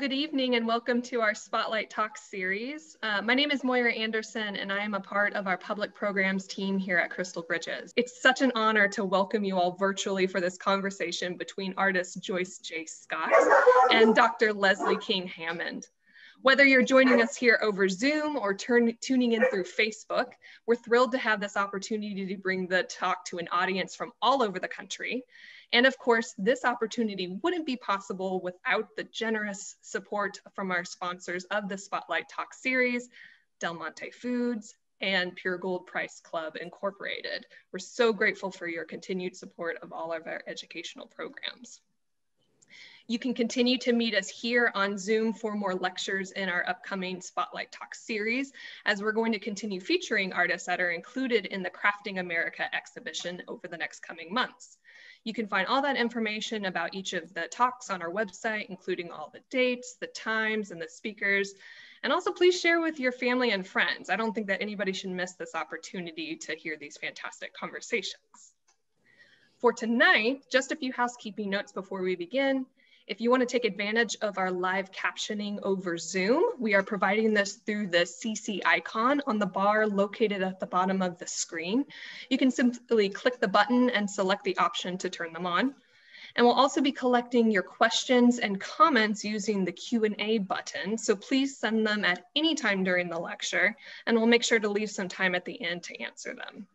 Good evening and welcome to our Spotlight Talk series. Uh, my name is Moira Anderson and I am a part of our public programs team here at Crystal Bridges. It's such an honor to welcome you all virtually for this conversation between artist Joyce J. Scott and Dr. Leslie King Hammond. Whether you're joining us here over Zoom or turn, tuning in through Facebook, we're thrilled to have this opportunity to bring the talk to an audience from all over the country. And of course, this opportunity wouldn't be possible without the generous support from our sponsors of the Spotlight Talk series, Del Monte Foods, and Pure Gold Price Club Incorporated. We're so grateful for your continued support of all of our educational programs. You can continue to meet us here on Zoom for more lectures in our upcoming Spotlight Talk series, as we're going to continue featuring artists that are included in the Crafting America exhibition over the next coming months. You can find all that information about each of the talks on our website, including all the dates, the times, and the speakers. And also please share with your family and friends. I don't think that anybody should miss this opportunity to hear these fantastic conversations. For tonight, just a few housekeeping notes before we begin. If you want to take advantage of our live captioning over Zoom, we are providing this through the CC icon on the bar located at the bottom of the screen. You can simply click the button and select the option to turn them on. And we'll also be collecting your questions and comments using the Q&A button. So please send them at any time during the lecture, and we'll make sure to leave some time at the end to answer them.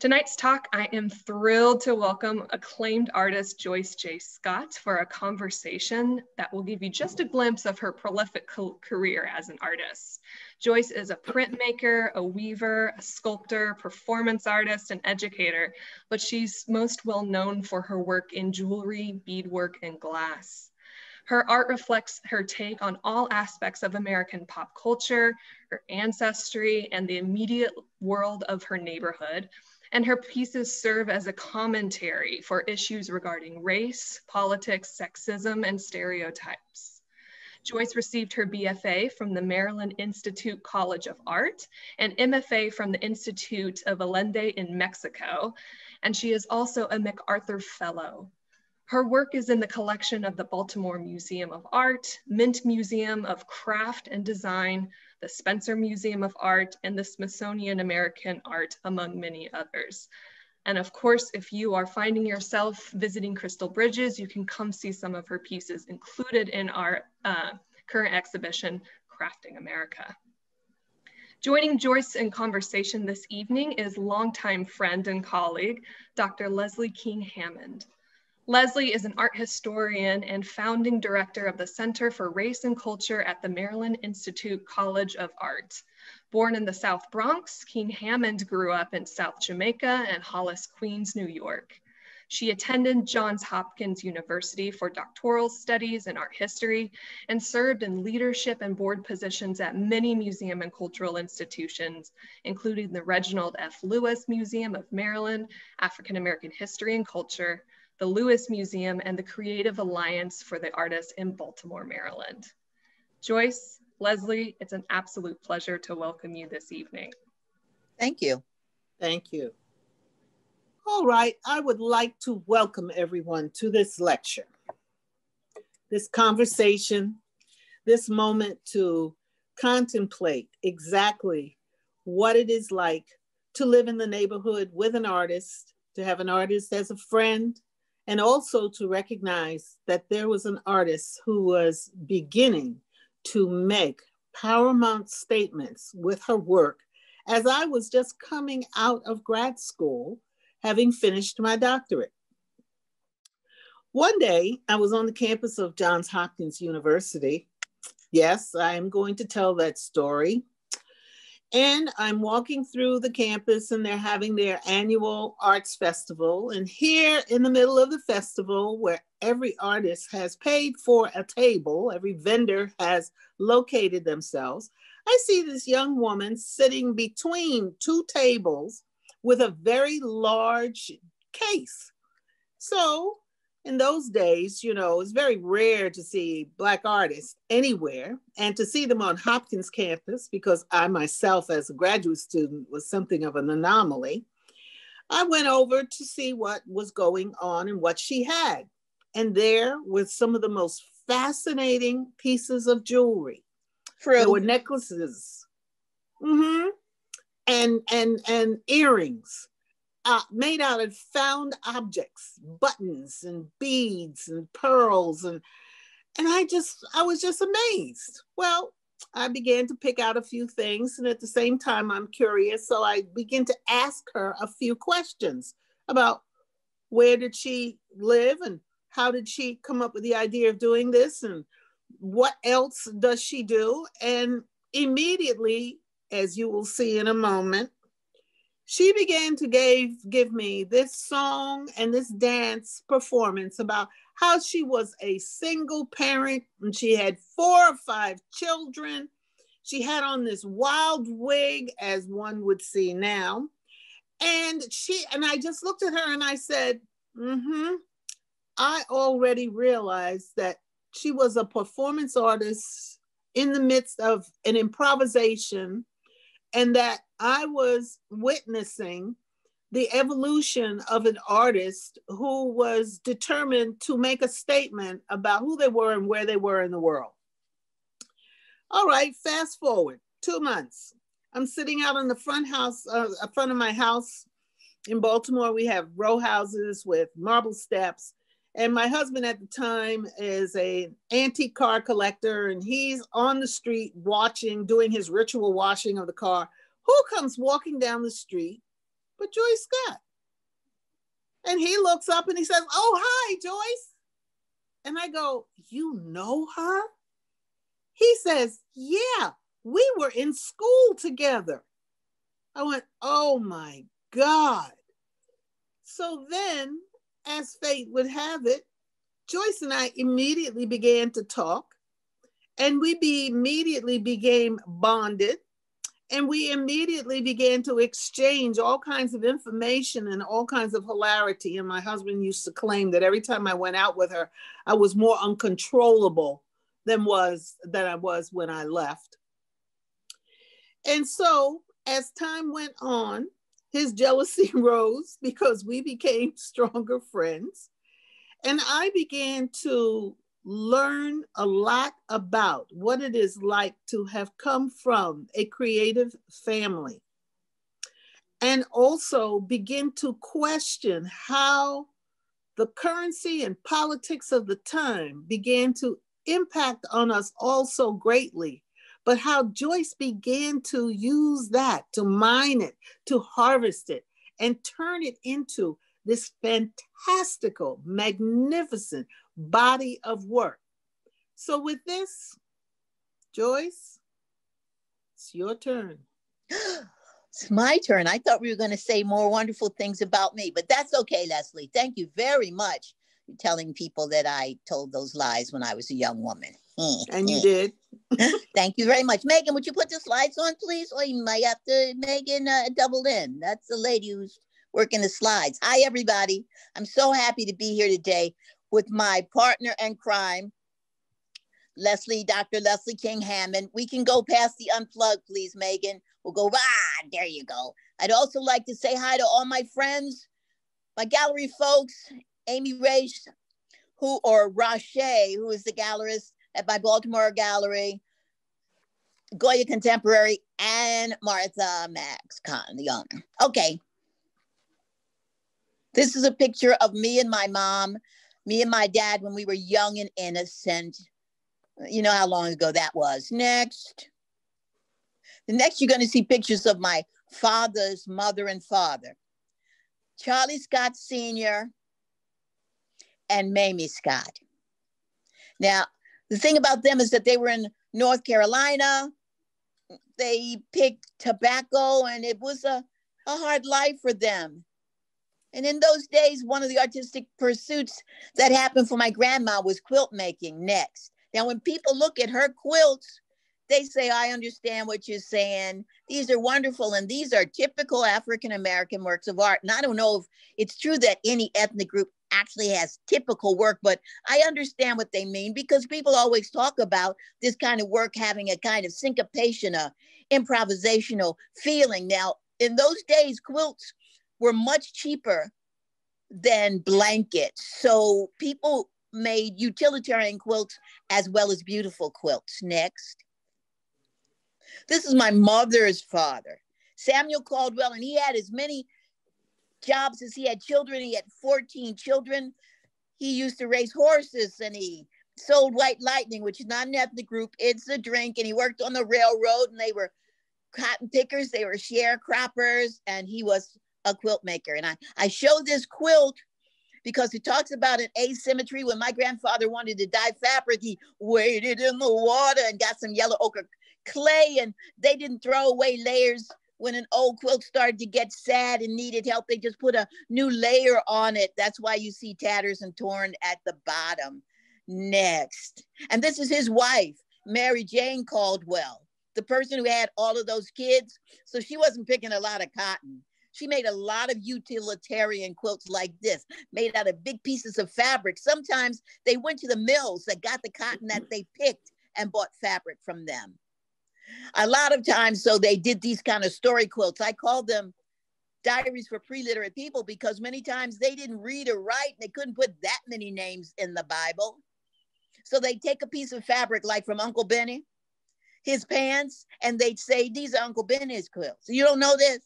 Tonight's talk, I am thrilled to welcome acclaimed artist Joyce J. Scott for a conversation that will give you just a glimpse of her prolific career as an artist. Joyce is a printmaker, a weaver, a sculptor, performance artist, and educator, but she's most well known for her work in jewelry, beadwork, and glass. Her art reflects her take on all aspects of American pop culture, her ancestry, and the immediate world of her neighborhood, and her pieces serve as a commentary for issues regarding race, politics, sexism, and stereotypes. Joyce received her BFA from the Maryland Institute College of Art and MFA from the Instituto Allende in Mexico, and she is also a MacArthur Fellow. Her work is in the collection of the Baltimore Museum of Art, Mint Museum of Craft and Design, the Spencer Museum of Art, and the Smithsonian American Art, among many others. And of course, if you are finding yourself visiting Crystal Bridges, you can come see some of her pieces included in our uh, current exhibition, Crafting America. Joining Joyce in conversation this evening is longtime friend and colleague, Dr. Leslie King Hammond. Leslie is an art historian and founding director of the Center for Race and Culture at the Maryland Institute College of Art. Born in the South Bronx, King Hammond grew up in South Jamaica and Hollis, Queens, New York. She attended Johns Hopkins University for doctoral studies in art history and served in leadership and board positions at many museum and cultural institutions, including the Reginald F. Lewis Museum of Maryland, African American History and Culture, the Lewis Museum, and the Creative Alliance for the Artists in Baltimore, Maryland. Joyce, Leslie, it's an absolute pleasure to welcome you this evening. Thank you. Thank you. All right, I would like to welcome everyone to this lecture, this conversation, this moment to contemplate exactly what it is like to live in the neighborhood with an artist, to have an artist as a friend, and also to recognize that there was an artist who was beginning to make paramount statements with her work as I was just coming out of grad school, having finished my doctorate. One day, I was on the campus of Johns Hopkins University. Yes, I am going to tell that story. And I'm walking through the campus and they're having their annual arts festival. And here in the middle of the festival, where every artist has paid for a table, every vendor has located themselves, I see this young woman sitting between two tables with a very large case. So in those days, you know, it's very rare to see Black artists anywhere and to see them on Hopkins campus because I myself, as a graduate student, was something of an anomaly. I went over to see what was going on and what she had. And there were some of the most fascinating pieces of jewelry. True. There were necklaces, mm-hmm, and and and earrings uh, made out of found objects, buttons and beads and pearls, and and I just I was just amazed. Well, I began to pick out a few things, and at the same time, I'm curious, so I begin to ask her a few questions about where did she live and how did she come up with the idea of doing this and what else does she do and immediately as you will see in a moment she began to give, give me this song and this dance performance about how she was a single parent and she had four or five children. She had on this wild wig, as one would see now. And she and I just looked at her and I said, mm-hmm. I already realized that she was a performance artist in the midst of an improvisation and that I was witnessing the evolution of an artist who was determined to make a statement about who they were and where they were in the world. All right, fast forward two months. I'm sitting out in the front house, uh, front of my house in Baltimore. We have row houses with marble steps. And my husband at the time is a antique car collector, and he's on the street watching, doing his ritual washing of the car who comes walking down the street but Joyce Scott? And he looks up and he says, Oh, hi, Joyce. And I go, You know her? He says, Yeah, we were in school together. I went, Oh my God. So then, as fate would have it, Joyce and I immediately began to talk, and we be immediately became bonded. And we immediately began to exchange all kinds of information and all kinds of hilarity. And my husband used to claim that every time I went out with her, I was more uncontrollable than was than I was when I left. And so as time went on, his jealousy rose because we became stronger friends. And I began to learn a lot about what it is like to have come from a creative family. And also begin to question how the currency and politics of the time began to impact on us all so greatly but how Joyce began to use that, to mine it, to harvest it, and turn it into this fantastical, magnificent body of work. So, with this, Joyce, it's your turn. It's my turn. I thought we were going to say more wonderful things about me, but that's okay, Leslie. Thank you very much for telling people that I told those lies when I was a young woman. and you did. Thank you very much. Megan, would you put the slides on, please? Or you might have to, Megan, uh, double in. That's the lady who's working the slides. Hi, everybody. I'm so happy to be here today with my partner in crime, Leslie, Dr. Leslie King Hammond. We can go past the unplug, please, Megan. We'll go, ah, there you go. I'd also like to say hi to all my friends, my gallery folks, Amy Race, who, or Rache, who is the gallerist at my Baltimore gallery, Goya Contemporary, and Martha Macks-Kahn, the owner. Okay, this is a picture of me and my mom, me and my dad when we were young and innocent. You know how long ago that was. Next. The next, you're going to see pictures of my father's mother and father Charlie Scott Sr. and Mamie Scott. Now, the thing about them is that they were in North Carolina. They picked tobacco, and it was a, a hard life for them. And in those days, one of the artistic pursuits that happened for my grandma was quilt making next. Now, when people look at her quilts, they say, I understand what you're saying. These are wonderful, and these are typical African American works of art. And I don't know if it's true that any ethnic group actually has typical work, but I understand what they mean because people always talk about this kind of work having a kind of syncopation, a improvisational feeling. Now, in those days, quilts were much cheaper than blankets. So people made utilitarian quilts as well as beautiful quilts. Next. This is my mother's father, Samuel Caldwell, and he had as many jobs as he had children. He had 14 children. He used to race horses and he sold White Lightning, which is not an ethnic group. It's a drink. And he worked on the railroad and they were cotton pickers, they were sharecroppers, and he was a quilt maker. And I, I show this quilt because it talks about an asymmetry. When my grandfather wanted to dye fabric, he waded in the water and got some yellow ochre clay, and they didn't throw away layers. When an old quilt started to get sad and needed help, they just put a new layer on it. That's why you see tatters and torn at the bottom. Next. And this is his wife, Mary Jane Caldwell, the person who had all of those kids. So she wasn't picking a lot of cotton. She made a lot of utilitarian quilts like this, made out of big pieces of fabric. Sometimes they went to the mills that got the cotton that they picked and bought fabric from them. A lot of times, so they did these kind of story quilts. I called them diaries for pre-literate people because many times they didn't read or write and they couldn't put that many names in the Bible. So they take a piece of fabric like from Uncle Benny, his pants, and they'd say, These are Uncle Benny's quilts. You don't know this?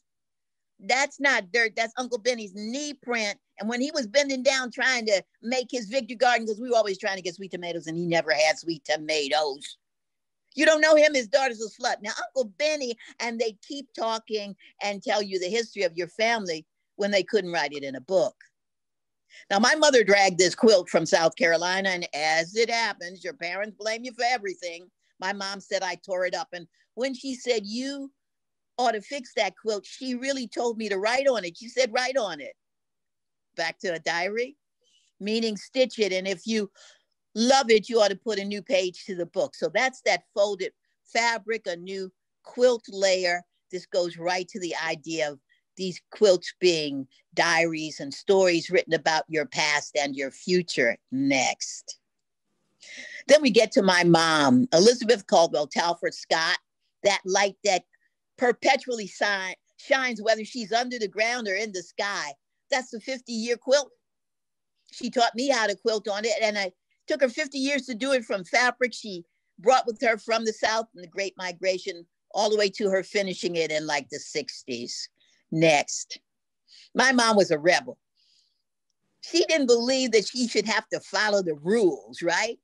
That's not dirt. That's Uncle Benny's knee print. And when he was bending down trying to make his victory garden, because we were always trying to get sweet tomatoes and he never had sweet tomatoes. You don't know him, his daughter's a slut. Now, Uncle Benny, and they keep talking and tell you the history of your family when they couldn't write it in a book. Now, my mother dragged this quilt from South Carolina, and as it happens, your parents blame you for everything. My mom said I tore it up. And when she said, You ought to fix that quilt, she really told me to write on it. She said, Write on it. Back to a diary, meaning stitch it. And if you love it, you ought to put a new page to the book. So that's that folded fabric, a new quilt layer. This goes right to the idea of these quilts being diaries and stories written about your past and your future next. Then we get to my mom, Elizabeth Caldwell Talford Scott, that light that perpetually shine, shines whether she's under the ground or in the sky. That's the 50 year quilt. She taught me how to quilt on it, and I took her 50 years to do it from fabric she brought with her from the South in the Great Migration, all the way to her finishing it in like the 60s. Next. My mom was a rebel. She didn't believe that she should have to follow the rules, right?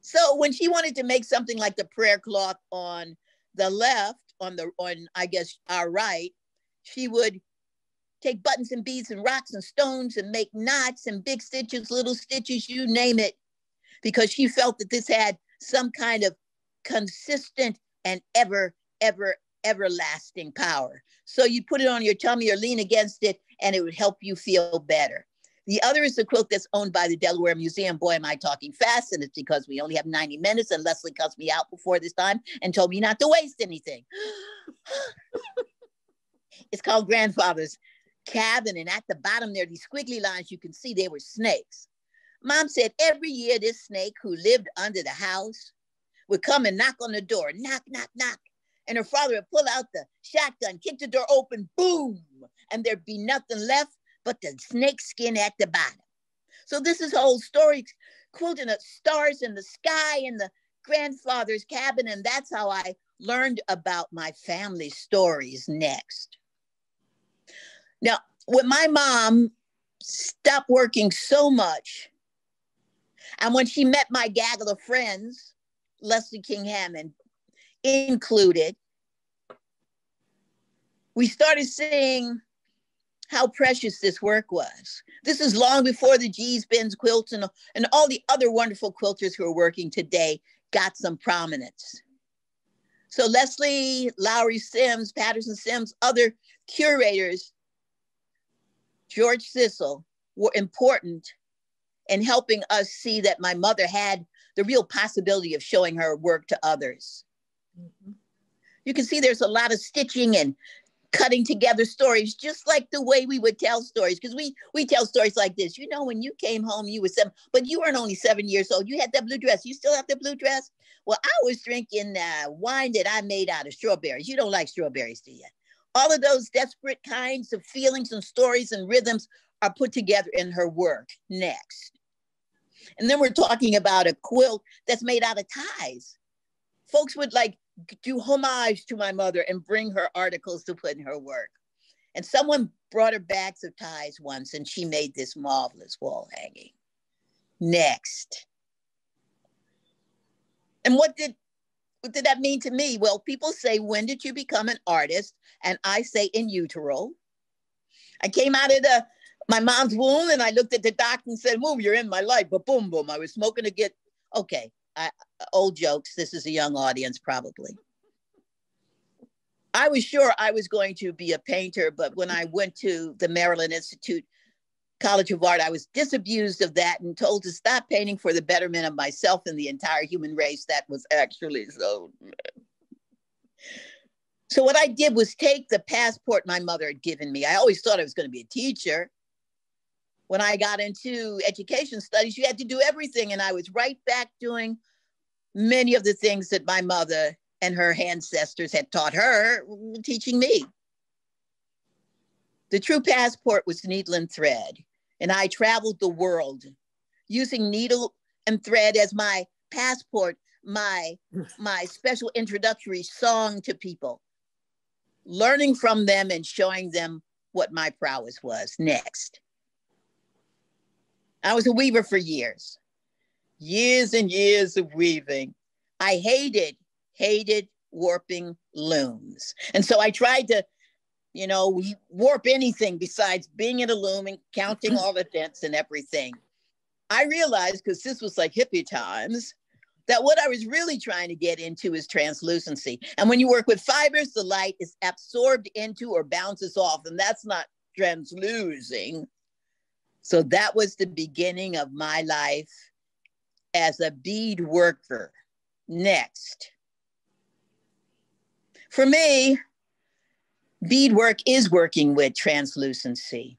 So when she wanted to make something like the prayer cloth on the left, on the on I guess our right, she would take buttons and beads and rocks and stones and make knots and big stitches, little stitches, you name it, because she felt that this had some kind of consistent and ever, ever, everlasting power. So you put it on your tummy or lean against it, and it would help you feel better. The other is the quilt that's owned by the Delaware Museum. Boy, am I talking fast, and it's because we only have 90 minutes, and Leslie cussed me out before this time and told me not to waste anything. it's called Grandfather's Cabin, and at the bottom there are these squiggly lines you can see they were snakes. Mom said every year this snake who lived under the house would come and knock on the door, knock, knock, knock. And her father would pull out the shotgun, kick the door open, boom, and there'd be nothing left but the snake skin at the bottom. So this is whole story quilting of stars in the sky in the grandfather's cabin. And that's how I learned about my family stories next. Now, when my mom stopped working so much, and when she met my gaggle of friends, Leslie King Hammond included, we started seeing how precious this work was. This is long before the Gee's Bend, quilts, and, and all the other wonderful quilters who are working today got some prominence. So Leslie, Lowery Sims, Patterson Sims, other curators, George Ciscle, were important in helping us see that my mother had the real possibility of showing her work to others. Mm-hmm. You can see there's a lot of stitching and cutting together stories just like the way we would tell stories because we we tell stories like this. You know when you came home you were seven but you weren't only seven years old. You had that blue dress. You still have the blue dress? Well i was drinking uh, wine that i made out of strawberries. You don't like strawberries do you all of those desperate kinds of feelings and stories and rhythms are put together in her work. Next. And then we're talking about a quilt that's made out of ties. Folks would like do homage to my mother and bring her articles to put in her work. And someone brought her bags of ties once and she made this marvelous wall hanging. Next. And what did what did that mean to me? Well, people say, when did you become an artist? And I say in utero. I came out of the my mom's womb and I looked at the doctor and said, Move, you're in my life. But boom, boom. I was smoking to get okay. I, old jokes. This is a young audience, probably. I was sure I was going to be a painter, but when I went to the Maryland Institute College of Art, I was disabused of that and told to stop painting for the betterment of myself and the entire human race. That was actually so. So, what I did was take the passport my mother had given me. I always thought I was going to be a teacher. When I got into education studies, you had to do everything. And I was right back doing many of the things that my mother and her ancestors had taught her, teaching me. The true passport was needle and thread, and I traveled the world using needle and thread as my passport, my, my special introductory song to people, learning from them and showing them what my prowess was. Next. I was a weaver for years, years and years of weaving. I hated hated warping looms. And so I tried to, you know, warp anything besides being in a loom and counting all the dents and everything. I realized, because this was like hippie times, that what I was really trying to get into is translucency. And when you work with fibers, the light is absorbed into or bounces off, and that's not translusing. So that was the beginning of my life as a bead worker. Next. For me, beadwork is working with translucency.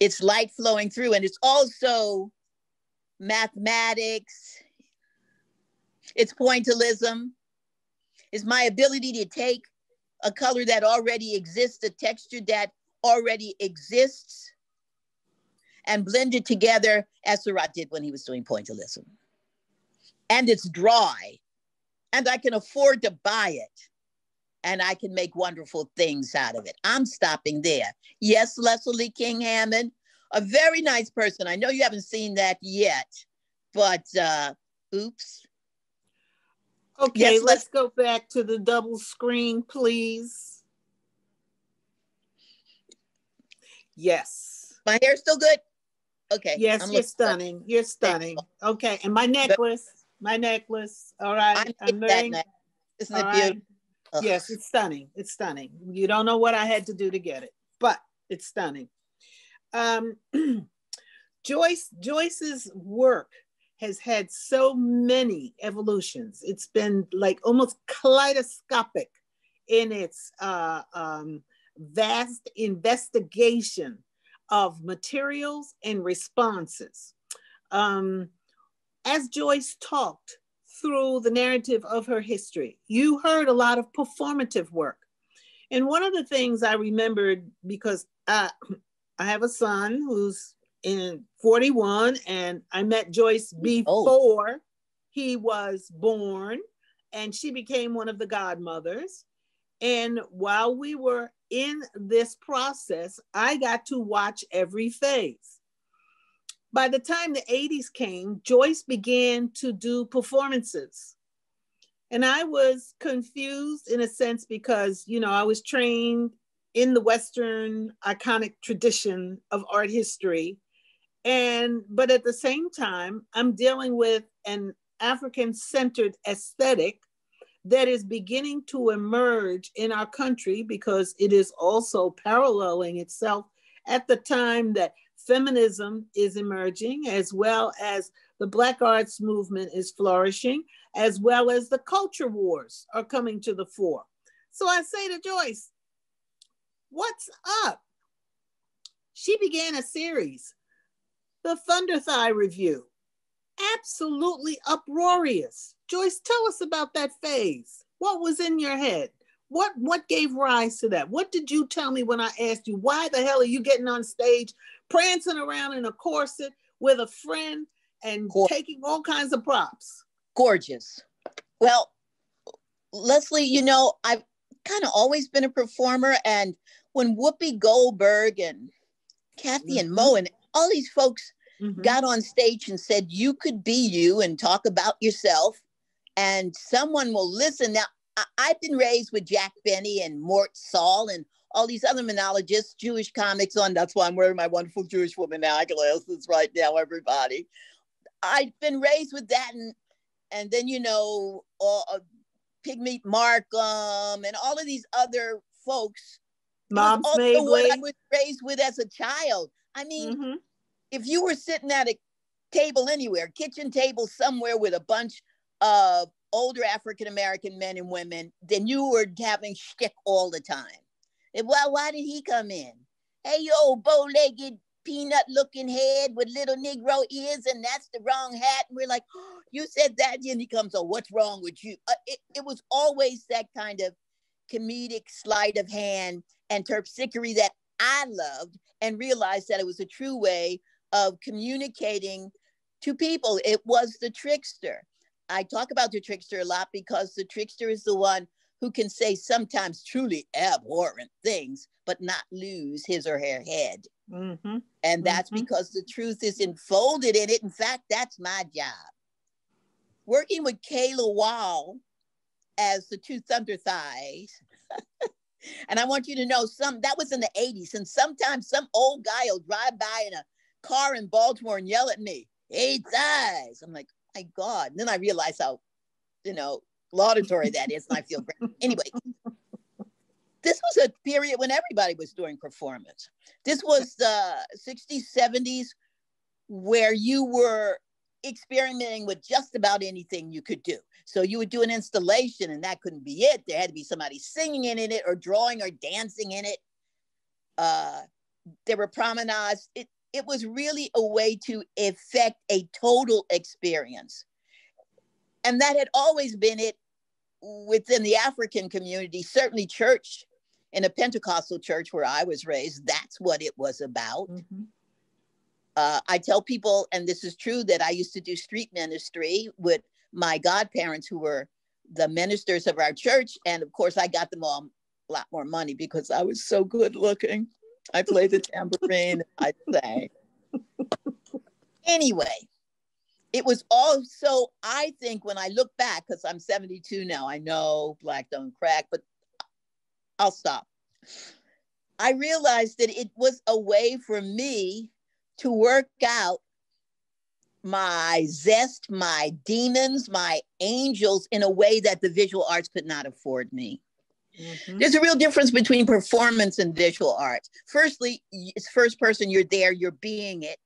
It's light flowing through, and it's also mathematics, it's pointillism, it's my ability to take a color that already exists, a texture that already exists, and blend it together as Seurat did when he was doing pointillism. And it's dry, and I can afford to buy it and I can make wonderful things out of it. I'm stopping there. Yes, Leslie King Hammond, a very nice person. I know you haven't seen that yet, but uh, oops. Okay, yes, let's go back to the double screen, please. Yes. My hair's still good? Okay. Yes, I'm you're stunning. You're stunning. Okay, and my necklace, my necklace. All right. I'm, wearing. Isn't it beautiful? Right. Yes, it's stunning. It's stunning. You don't know what I had to do to get it, but it's stunning. Um, Joyce Joyce's work has had so many evolutions. It's been like almost kaleidoscopic in its uh, um, vast investigation of materials and responses. Um, as Joyce talked, through the narrative of her history. You heard a lot of performative work. And one of the things I remembered because I, I have a son who's in 41 and I met Joyce before oh. he was born and she became one of the godmothers. And while we were in this process, I got to watch every phase by the time the 80s came, Joyce began to do performances. And I was confused in a sense because, you know, I was trained in the Western iconic tradition of art history. And, but at the same time, I'm dealing with an African centered aesthetic that is beginning to emerge in our country because it is also paralleling itself at the time that feminism is emerging, as well as the Black arts movement is flourishing, as well as the culture wars are coming to the fore. So I say to Joyce, What's up? She began a series, the Thunder Thigh Revue. Absolutely uproarious. Joyce, tell us about that phase. What was in your head? What what gave rise to that? What did you tell me when I asked you why the hell are you getting on stage prancing around in a corset with a friend and Gorgeous. taking all kinds of props. Gorgeous. Well, Leslie, you know, I've kind of always been a performer. And when Whoopi Goldberg and Kathy mm-hmm. and Mo and all these folks mm-hmm. got on stage and said, you could be you and talk about yourself, and someone will listen. Now, I- I've been raised with Jack Benny and Mort Sahl and all these other monologists, Jewish comics on. That's why I'm wearing my wonderful Jewish woman now eyeglasses right now, everybody. I've been raised with that, and and then you know, uh, Pigmeat Markham and all of these other folks. Mom's also what I was raised with as a child. I mean, mm-hmm. if you were sitting at a table anywhere, kitchen table somewhere with a bunch of older African American men and women, then you were having shtick all the time. And well, why did he come in? Hey, yo, bow-legged, peanut-looking head with little Negro ears, and that's the wrong hat. And we're like, oh, you said that, and he comes, oh, what's wrong with you? Uh, it, it was always that kind of comedic sleight of hand and terpsichore that I loved and realized that it was a true way of communicating to people. It was the trickster. I talk about the trickster a lot because the trickster is the one who can say sometimes truly abhorrent things, but not lose his or her head. Mm-hmm. And that's mm-hmm. because the truth is enfolded in it. In fact, that's my job. Working with Kay Lawal as the two Thunder Thighs. and I want you to know some that was in the 80s. And sometimes some old guy will drive by in a car in Baltimore and yell at me, eight thighs. I'm like, my God. And then I realize how, you know, laudatory that is, and I feel great. Anyway, this was a period when everybody was doing performance. This was the 60s, 70s, where you were experimenting with just about anything you could do. So you would do an installation, and that couldn't be it. There had to be somebody singing in it, or drawing, or dancing in it. Uh, there were promenades. It, it was really a way to effect a total experience and that had always been it within the African community, certainly church in a Pentecostal church where I was raised, that's what it was about. Mm-hmm. Uh, I tell people, and this is true, that I used to do street ministry with my godparents who were the ministers of our church. And of course, I got them all a lot more money because I was so good looking. I played the tambourine, I sang. Anyway, it was also, I think, when I look back, because I'm 72 now, I know black don't crack, but I'll stop. I realized that it was a way for me to work out my zest, my demons, my angels in a way that the visual arts could not afford me. Mm-hmm. There's a real difference between performance and visual arts. Firstly, it's first person, you're there, you're being it.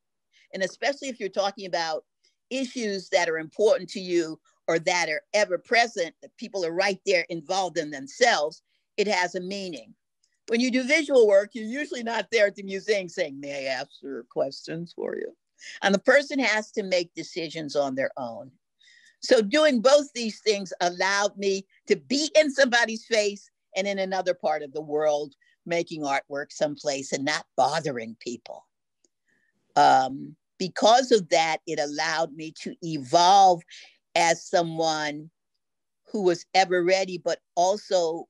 And especially if you're talking about issues that are important to you or that are ever present, that people are right there involved in themselves, it has a meaning. When you do visual work, you're usually not there at the museum saying, May I answer questions for you? And the person has to make decisions on their own. So, doing both these things allowed me to be in somebody's face and in another part of the world making artwork someplace and not bothering people. Um, because of that, it allowed me to evolve as someone who was ever ready, but also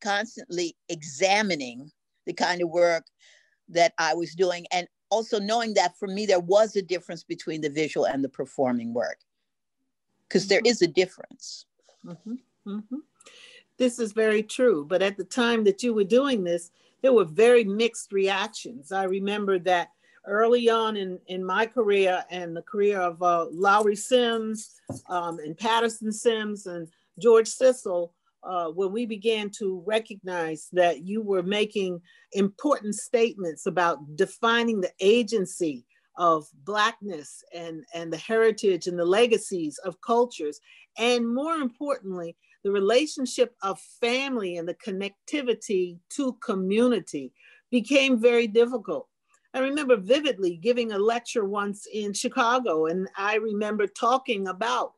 constantly examining the kind of work that I was doing. And also knowing that for me, there was a difference between the visual and the performing work, because there mm-hmm. is a difference. Mm-hmm. Mm-hmm. This is very true. But at the time that you were doing this, there were very mixed reactions. I remember that early on in, in my career and the career of uh, Lowery Sims um, and Patterson Sims and George Ciscle, uh, when we began to recognize that you were making important statements about defining the agency of Blackness and, and the heritage and the legacies of cultures, and more importantly, the relationship of family and the connectivity to community became very difficult I remember vividly giving a lecture once in Chicago, and I remember talking about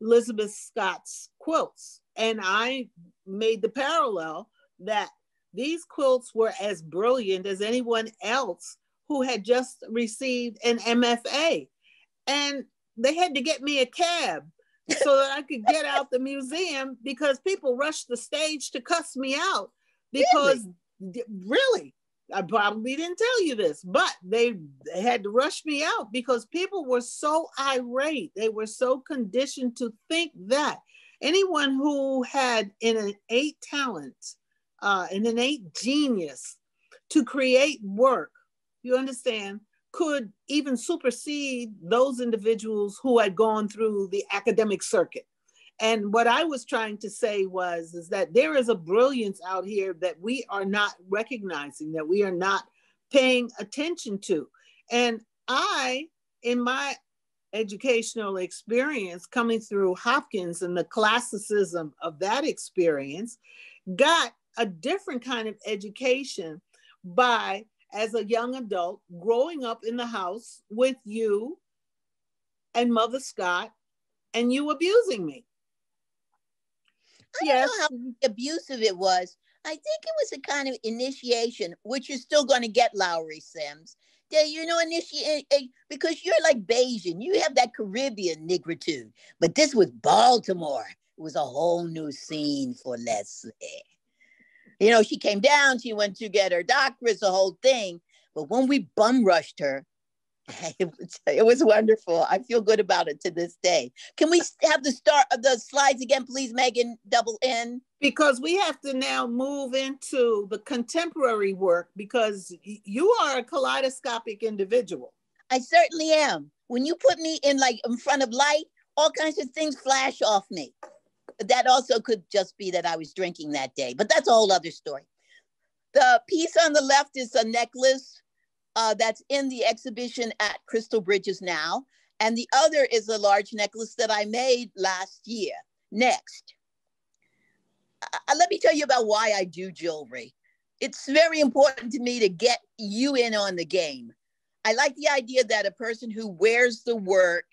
Elizabeth Scott's quilts. And I made the parallel that these quilts were as brilliant as anyone else who had just received an MFA. and they had to get me a cab so that I could get out the museum because people rushed the stage to cuss me out because really, really I probably didn't tell you this, but they, had to rush me out because people were so irate. They were so conditioned to think that anyone who had an innate talent, uh, an innate genius to create work, you understand, could even supersede those individuals who had gone through the academic circuit. And what I was trying to say was is that there is a brilliance out here that we are not recognizing, that we are not paying attention to. And I, in my educational experience coming through Hopkins and the classicism of that experience, got a different kind of education by, as a young adult, growing up in the house with you and Mother Scott and you abusing me. I yes. don't know how abusive it was. I think it was a kind of initiation, which you're still going to get, Lowery Sims. That you know, initiate eh, because you're like Bajan, you have that Caribbean negritude. But this was Baltimore. It was a whole new scene for Leslie. You know, she came down, she went to get her doctorate, the whole thing. But when we bum rushed her, It was, it was wonderful. I feel good about it to this day. Can we have the start of the slides again, please, Megan? Double N. Because we have to now move into the contemporary work because you are a kaleidoscopic individual. I certainly am. When you put me in like in front of light, all kinds of things flash off me. That also could just be that I was drinking that day, but that's a whole other story. The piece on the left is a necklace uh, that's in the exhibition at Crystal Bridges now. And the other is a large necklace that I made last year. Next. Uh, let me tell you about why I do jewelry. It's very important to me to get you in on the game. I like the idea that a person who wears the work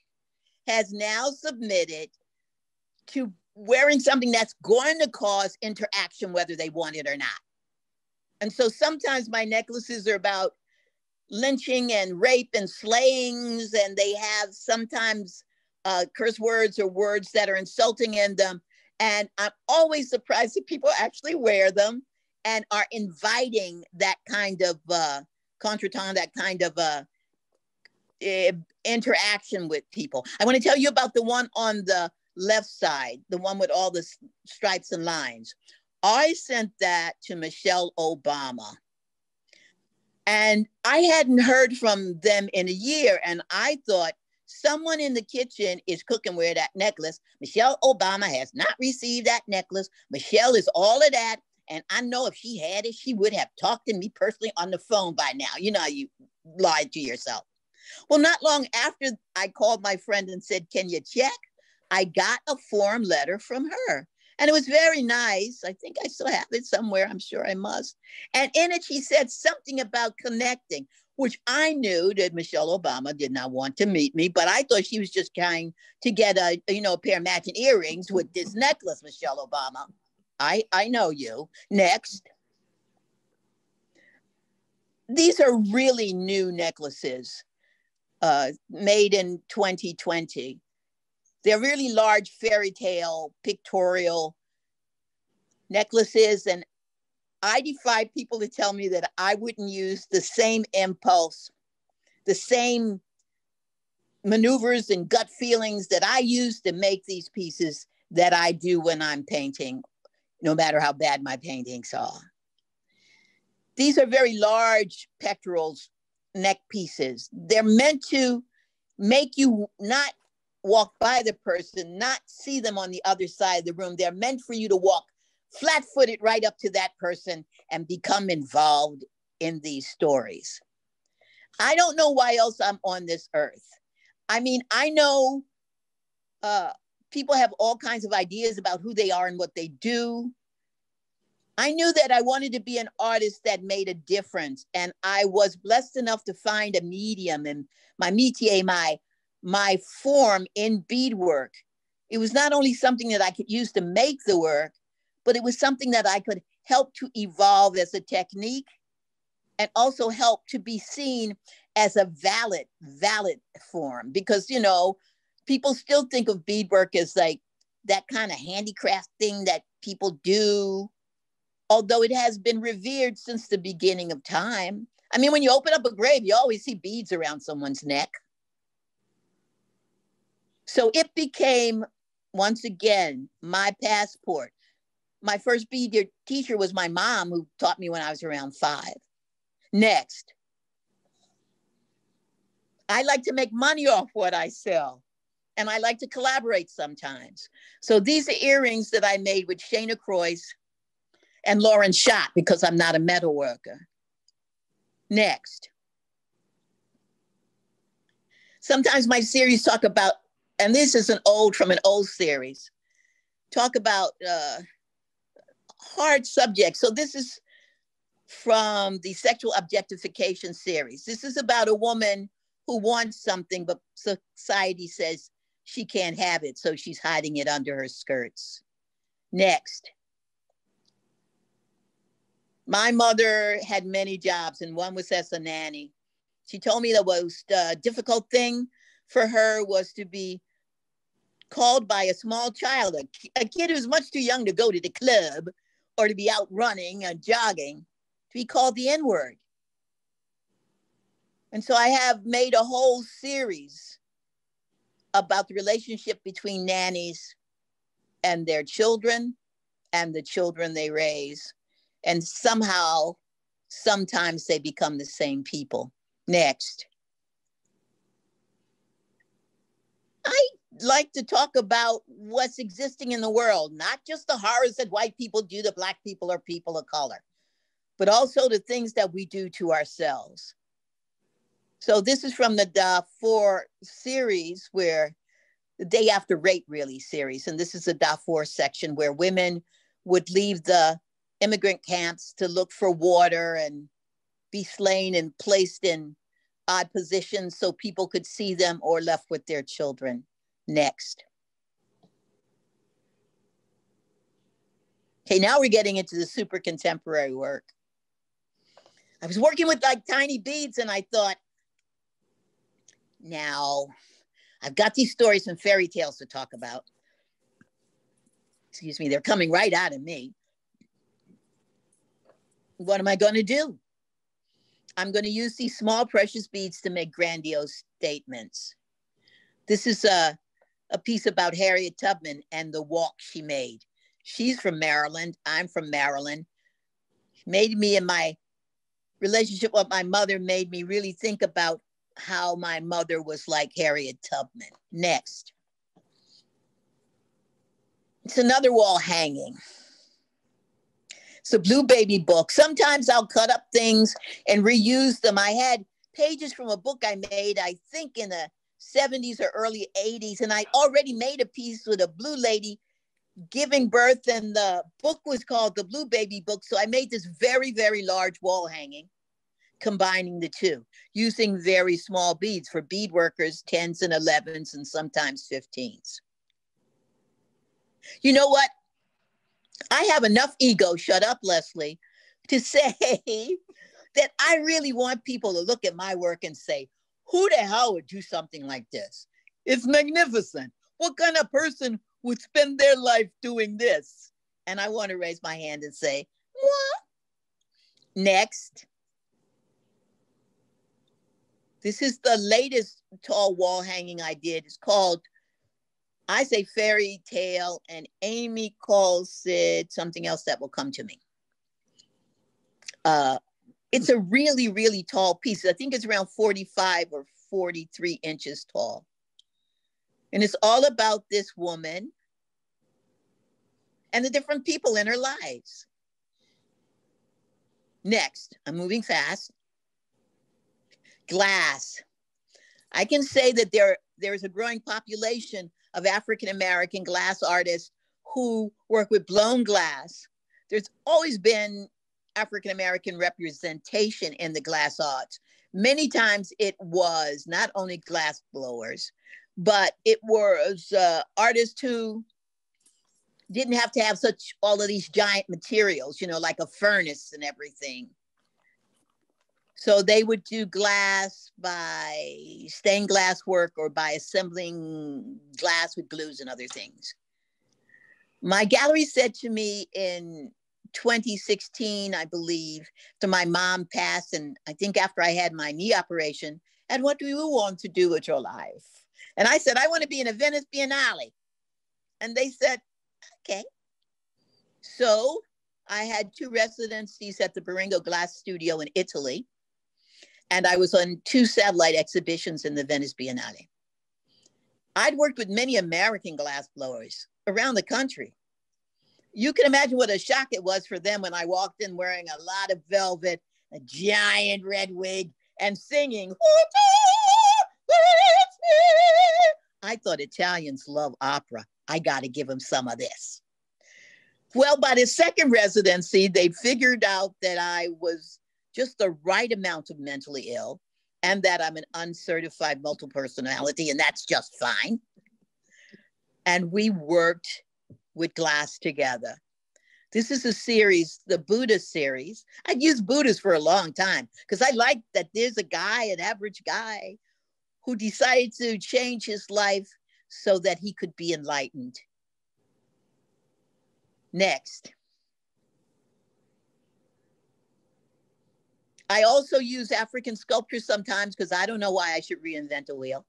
has now submitted to wearing something that's going to cause interaction, whether they want it or not. And so sometimes my necklaces are about lynching and rape and slayings, and they have sometimes uh, curse words or words that are insulting in them. And I'm always surprised that people actually wear them and are inviting that kind of uh, contretemps, that kind of uh, interaction with people. I want to tell you about the one on the left side, the one with all the stripes and lines. I sent that to Michelle Obama. And I hadn't heard from them in a year. And I thought someone in the kitchen is cooking with that necklace. Michelle Obama has not received that necklace. Michelle is all of that. And I know if she had it, she would have talked to me personally on the phone by now. You know, you lied to yourself. Well, not long after I called my friend and said, Can you check? I got a form letter from her. And it was very nice. I think I still have it somewhere. I'm sure I must. And in it, she said something about connecting, which I knew that Michelle Obama did not want to meet me, but I thought she was just trying to get a, you know, a pair of matching earrings with this necklace, Michelle Obama. I, I know you. Next. These are really new necklaces uh, made in 2020. They're really large fairy tale pictorial necklaces. And I defy people to tell me that I wouldn't use the same impulse, the same maneuvers and gut feelings that I use to make these pieces that I do when I'm painting, no matter how bad my paintings are. These are very large pectorals neck pieces. They're meant to make you not walk by the person, not see them on the other side of the room. They're meant for you to walk flat footed right up to that person and become involved in these stories. I don't know why else I'm on this earth. I mean, I know uh, people have all kinds of ideas about who they are and what they do. I knew that I wanted to be an artist that made a difference. And I was blessed enough to find a medium and my métier, my my form in beadwork. It was not only something that I could use to make the work, but it was something that I could help to evolve as a technique and also help to be seen as a valid, valid form because, you know, people still think of beadwork as like that kind of handicraft thing that people do, although it has been revered since the beginning of time. I mean, when you open up a grave, you always see beads around someone's neck. So it became, once again, my passport. My first bead teacher was my mom, who taught me when I was around five. Next, I like to make money off what I sell and I like to collaborate sometimes. So these are earrings that I made with Shana Croix and Lauren Schott because I'm not a metal worker. Next. Sometimes my series talk about, and this is an old from an old series, talk about uh, hard subjects. So this is from the sexual objectification series. This is about a woman who wants something, but society says she can't have it, so she's hiding it under her skirts. Next. My mother had many jobs, and one was as a nanny. She told me the most uh, difficult thing for her was to be called by a small child, a, a kid who's much too young to go to the club or to be out running and jogging, to be called the N word. And so I have made a whole series about the relationship between nannies and their children and the children they raise. And somehow, sometimes they become the same people. Next. I like to talk about what's existing in the world, not just the horrors that white people do to Black people or people of color, but also the things that we do to ourselves. So this is from the Darfur series where the day after rape really series. And this is the Darfur section where women would leave the immigrant camps to look for water and be slain and placed in odd positions so people could see them or left with their children. Next. Okay, now we're getting into the super contemporary work. I was working with like tiny beads and I thought, now, I've got these stories and fairy tales to talk about. Excuse me, they're coming right out of me. What am I going to do? I'm going to use these small precious beads to make grandiose statements. This is a, a piece about Harriet Tubman and the walk she made. She's from Maryland. I'm from Maryland. Made me and my relationship with my mother made me really think about how my mother was like Harriet Tubman. Next. It's another wall hanging. A blue baby book. Sometimes I'll cut up things and reuse them. I had pages from a book I made, I think in the 70s or early 80s, and I already made a piece with a blue lady giving birth, and the book was called The Blue Baby Book. So I made this very, very large wall hanging combining the two, using very small beads for bead workers, 10s and 11s, and sometimes 15s. You know what? I have enough ego, shut up, Leslie, to say that I really want people to look at my work and say, who the hell would do something like this? It's magnificent. What kind of person would spend their life doing this? And I want to raise my hand and say, what? Next. This is the latest tall wall hanging I did. It's called, I say fairy tale, and Amy calls it something else that will come to me. Uh, it's a really, really tall piece. I think it's around 45 or 43 inches tall. And it's all about this woman and the different people in her lives. Next, I'm moving fast glass. I can say that there, there is a growing population of African American glass artists who work with blown glass. There's always been African American representation in the glass arts. Many times it was not only glass blowers, but it was uh, artists who didn't have to have such all of these giant materials, you know, like a furnace and everything. So they would do glass by stained glass work or by assembling glass with glues and other things. My gallery said to me in 2016, I believe, to my mom passed, and I think after I had my knee operation, and what do you want to do with your life? And I said, I want to be in a Venice Biennale. And they said, okay. So I had two residencies at the Berengo Glass Studio in Italy. And I was on two satellite exhibitions in the Venice Biennale. I'd worked with many American glass blowers around the country you can imagine what a shock it was for them when I walked in wearing a lot of velvet, a giant red wig, and singing. I thought Italians love opera. I got to give them some of this. Well, by the second residency, they figured out that I was just the right amount of mentally ill and that I'm an uncertified multiple personality, and that's just fine. And we worked with glass together. This is a series, the Buddha series. I'd used Buddhas for a long time because I like that there's a guy, an average guy, who decided to change his life so that he could be enlightened. Next. I also use African sculpture sometimes because I don't know why I should reinvent a wheel.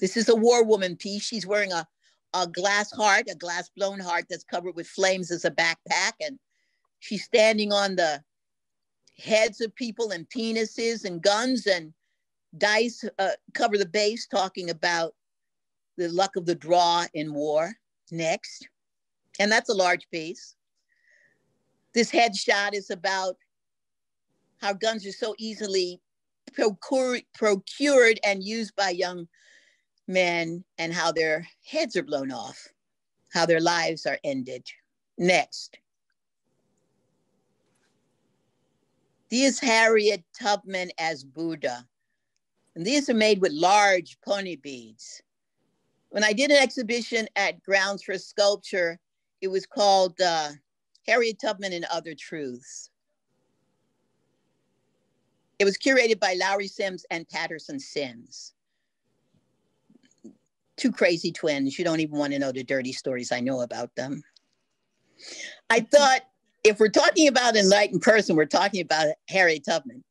This is a war woman piece. She's wearing a a glass heart, a glass blown heart that's covered with flames as a backpack. And she's standing on the heads of people and penises and guns and dice uh, cover the base, talking about the luck of the draw in war. Next. And that's a large piece. This headshot is about how guns are so easily procured, procured and used by young men and how their heads are blown off, how their lives are ended. Next. These Harriet Tubman as Buddha. And these are made with large pony beads. When I did an exhibition at Grounds for Sculpture, it was called uh, Harriet Tubman and Other Truths. It was curated by Lowery Sims and Patterson Sims two crazy twins. You don't even want to know the dirty stories I know about them. I thought if we're talking about an enlightened person, we're talking about Harriet Tubman.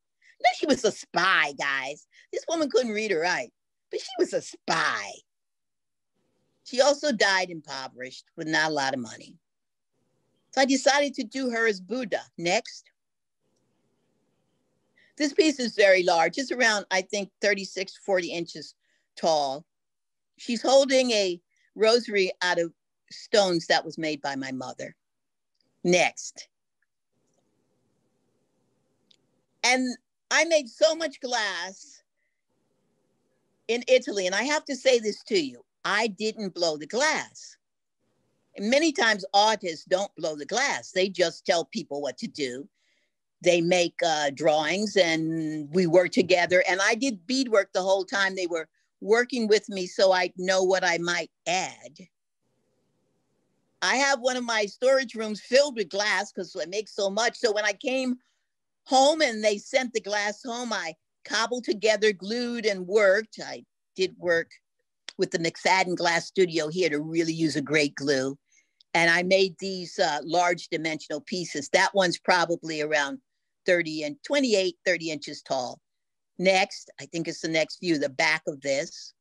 No, she was a spy, guys. This woman couldn't read or write, but she was a spy. She also died impoverished with not a lot of money. So I decided to do her as Buddha. Next. This piece is very large. It's around, I think, 36, 40 inches tall. She's holding a rosary out of stones that was made by my mother. Next. And I made so much glass in Italy, and I have to say this to you I didn't blow the glass. And many times artists don't blow the glass, they just tell people what to do. They make uh, drawings and we work together. And I did beadwork the whole time they were working with me so I know what I might add. I have one of my storage rooms filled with glass because I make so much. So when I came home and they sent the glass home, I cobbled together, glued, and worked. I did work with the McFadden Glass Studio here to really use a great glue. And I made these uh, large dimensional pieces. That one's probably around 30 and 28, 30 inches tall. Next, I think it's the next view, the back of this.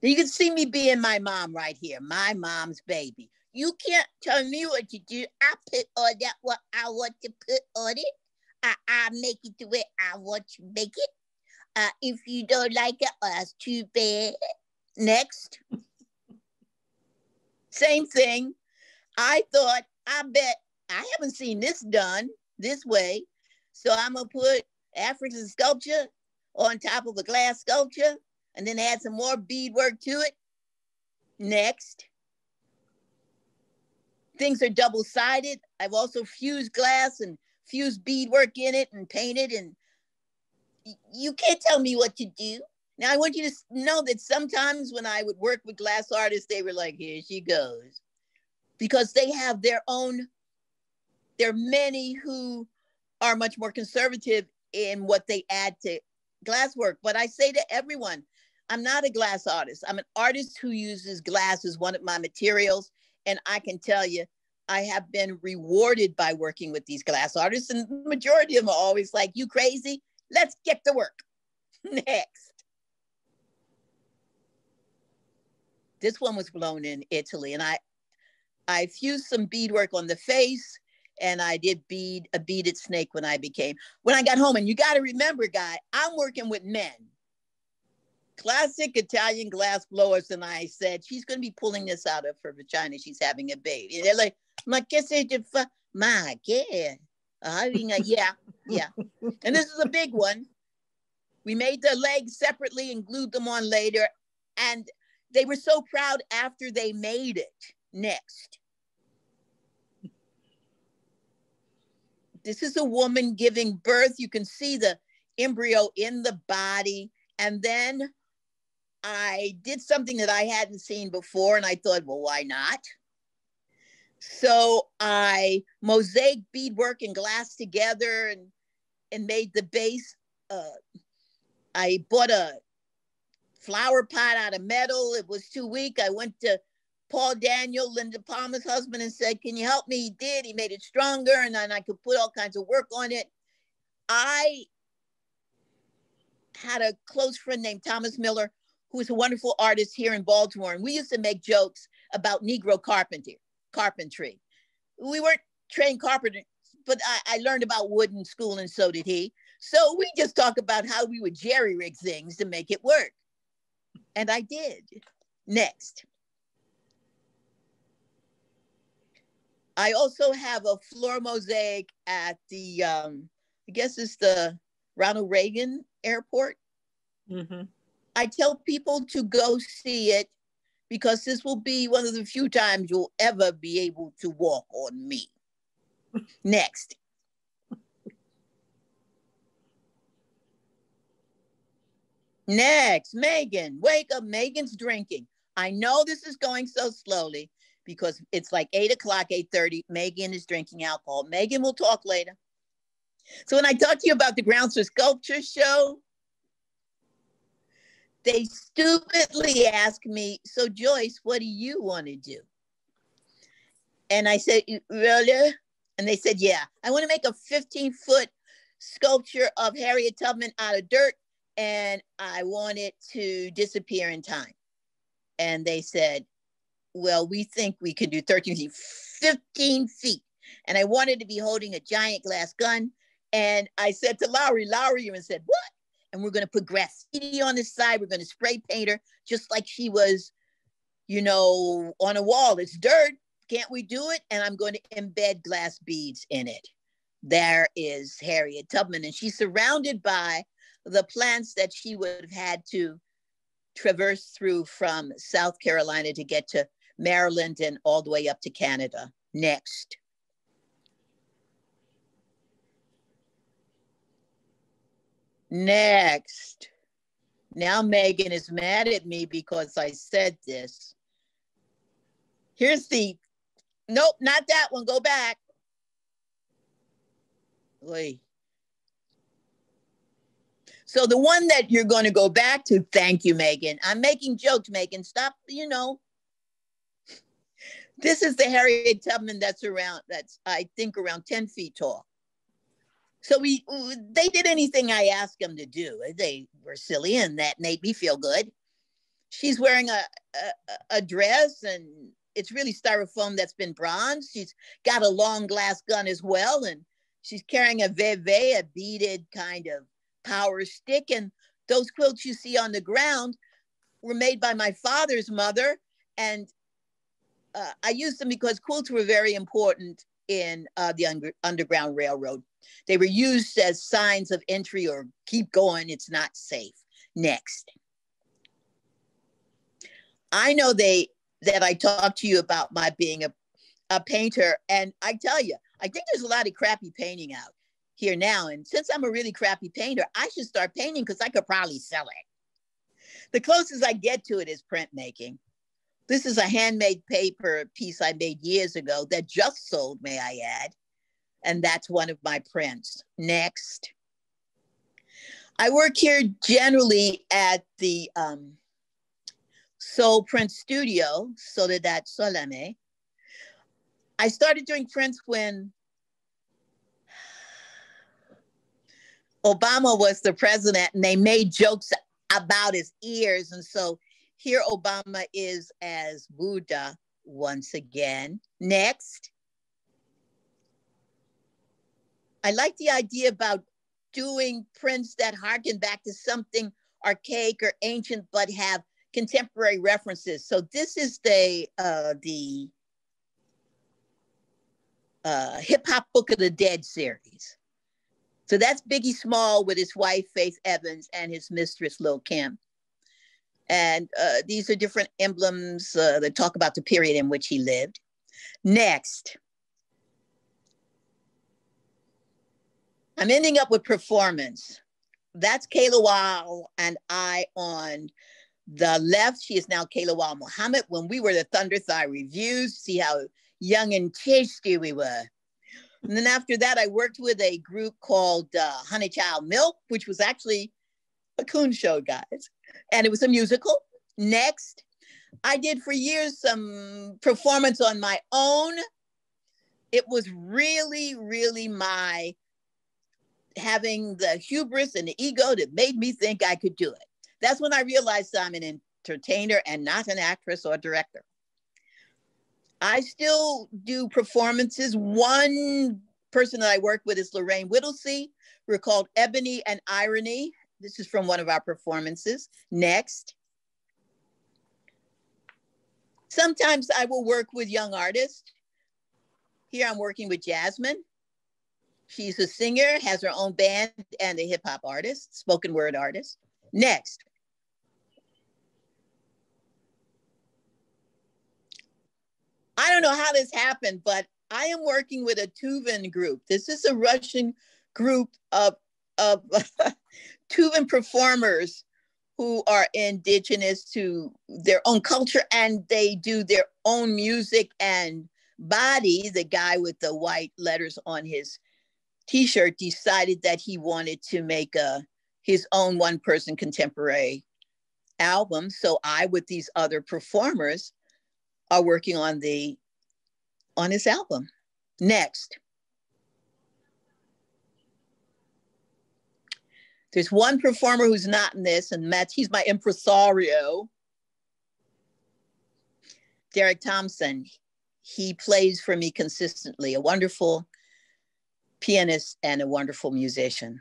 You can see me being my mom right here, my mom's baby. You can't tell me what to do. I put on that what I want to put on it. I, I make it the way I want to make it. Uh, if you don't like it, well, that's too bad. Next. Same thing. I thought, I bet I haven't seen this done this way. So I'm gonna put African sculpture on top of a glass sculpture and then add some more beadwork to it. Next. Things are double-sided. I've also fused glass and fused beadwork in it and painted and you can't tell me what to do. Now I want you to know that sometimes when I would work with glass artists, they were like, here she goes. Because they have their own, there are many who are much more conservative in what they add to glass work. But I say to everyone, I'm not a glass artist. I'm an artist who uses glass as one of my materials. And I can tell you, I have been rewarded by working with these glass artists. And the majority of them are always like, You crazy? Let's get to work. Next. This one was blown in Italy. And I, I fused some beadwork on the face and I did bead a beaded snake when I became when I got home. And you got to remember, guy, I'm working with men, classic Italian glass blowers, and I said she's going to be pulling this out of her vagina. She's having a baby. And they're like, "Ma che sei fa? Ma che?" Ah, having a uh, yeah, yeah. And this is a big one. We made the legs separately and glued them on later, and they were so proud after they made it. Next. This is a woman giving birth. You can see the embryo in the body. And then I did something that I hadn't seen before, and I thought, well, why not? So I mosaic beadwork and glass together and, and made the base. Uh, I bought a flower pot out of metal. It was too weak. I went to Paul Daniel, Linda Palmer's husband, and said, Can you help me? He did. He made it stronger, and then I could put all kinds of work on it. I had a close friend named Thomas Miller, who is a wonderful artist here in Baltimore. And we used to make jokes about Negro carpentry. carpentry. We weren't trained carpenters, but I, I learned about wood in school, and so did he. So we just talk about how we would jerry rig things to make it work. And I did. Next. I also have a floor mosaic at the, um, I guess it's the Ronald Reagan Airport. Mm-hmm. I tell people to go see it because this will be one of the few times you'll ever be able to walk on me. Next. Next, Megan, wake up. Megan's drinking. I know this is going so slowly, because it's like eight o'clock, 8:30. Megan is drinking alcohol. Megan will talk later. So when I talked to you about the Grounds for Sculpture show, they stupidly asked me, so Joyce, what do you want to do? And I said, really? And they said, yeah, I want to make a 15 foot sculpture of Harriet Tubman out of dirt and I want it to disappear in time. And they said, well, we think we can do 13 feet, 15 feet. And I wanted to be holding a giant glass gun. And I said to Lowery, Lowery even said, what? And we're going to put graffiti on the side. We're going to spray paint her just like she was, you know, on a wall. It's dirt. Can't we do it? And I'm going to embed glass beads in it. There is Harriet Tubman, and she's surrounded by the plants that she would have had to traverse through from South Carolina to get to Maryland, and all the way up to Canada. Next. Next. Now Megan is mad at me because I said this. Here's the, nope, not that one. Go back. Oy. So the one that you're going to go back to, thank you, Megan. I'm making jokes, Megan. Stop, you know, this is the Harriet Tubman that's around, that's I think around 10 feet tall. So we they did anything I asked them to do. They were silly and that made me feel good. She's wearing a, a, a dress and it's really styrofoam that's been bronzed. She's got a long glass gun as well, and she's carrying a veve, a beaded kind of power stick. And those quilts you see on the ground were made by my father's mother, and uh, I used them because quilts were very important in uh, the under, Underground Railroad. They were used as signs of entry or keep going, it's not safe. Next. I know they that I talked to you about my being a, a painter, and I tell you, I think there's a lot of crappy painting out here now. And since I'm a really crappy painter, I should start painting because I could probably sell it. The closest I get to it is printmaking. This is a handmade paper piece I made years ago that just sold, may I add. and that's one of my prints. Next. I work here generally at the um, Soul Print Studio, Soledad Soleme. I started doing prints when Obama was the president and they made jokes about his ears. And so here Obama is as Buddha once again. Next. I like the idea about doing prints that harken back to something archaic or ancient, but have contemporary references. So this is the uh, the uh, Hip Hop Book of the Dead series. So that's Biggie Small with his wife Faith Evans and his mistress Lil Kim. And uh, these are different emblems uh, that talk about the period in which he lived. Next, I'm ending up with performance. That's Kay Lawal and I on the left. She is now Kay Lawal Muhammad. When we were the Thunder Thigh Revues, see how young and tasty we were. And then after that, I worked with a group called uh, Honey Child Milk, which was actually a coon show, guys. And it was a musical. Next, I did for years some performance on my own. It was really, really my having the hubris and the ego that made me think I could do it. That's when I realized I'm an entertainer and not an actress or director. I still do performances. One person that I work with is Lorraine Whittlesey. We're called Ebony and Irony. This is from one of our performances. Next. Sometimes I will work with young artists. Here I'm working with Jasmine. She's a singer, has her own band, and a hip hop artist, spoken word artist. Next. I don't know how this happened, but I am working with a Tuvan group. This is a Russian group of, of Tuvan performers who are indigenous to their own culture and they do their own music and body. The guy with the white letters on his t-shirt decided that he wanted to make a his own one person contemporary album. So I, with these other performers, are working on the on his album. Next. There's one performer who's not in this, and that's he's my impresario. Derek Thompson. He plays for me consistently, a wonderful pianist and a wonderful musician.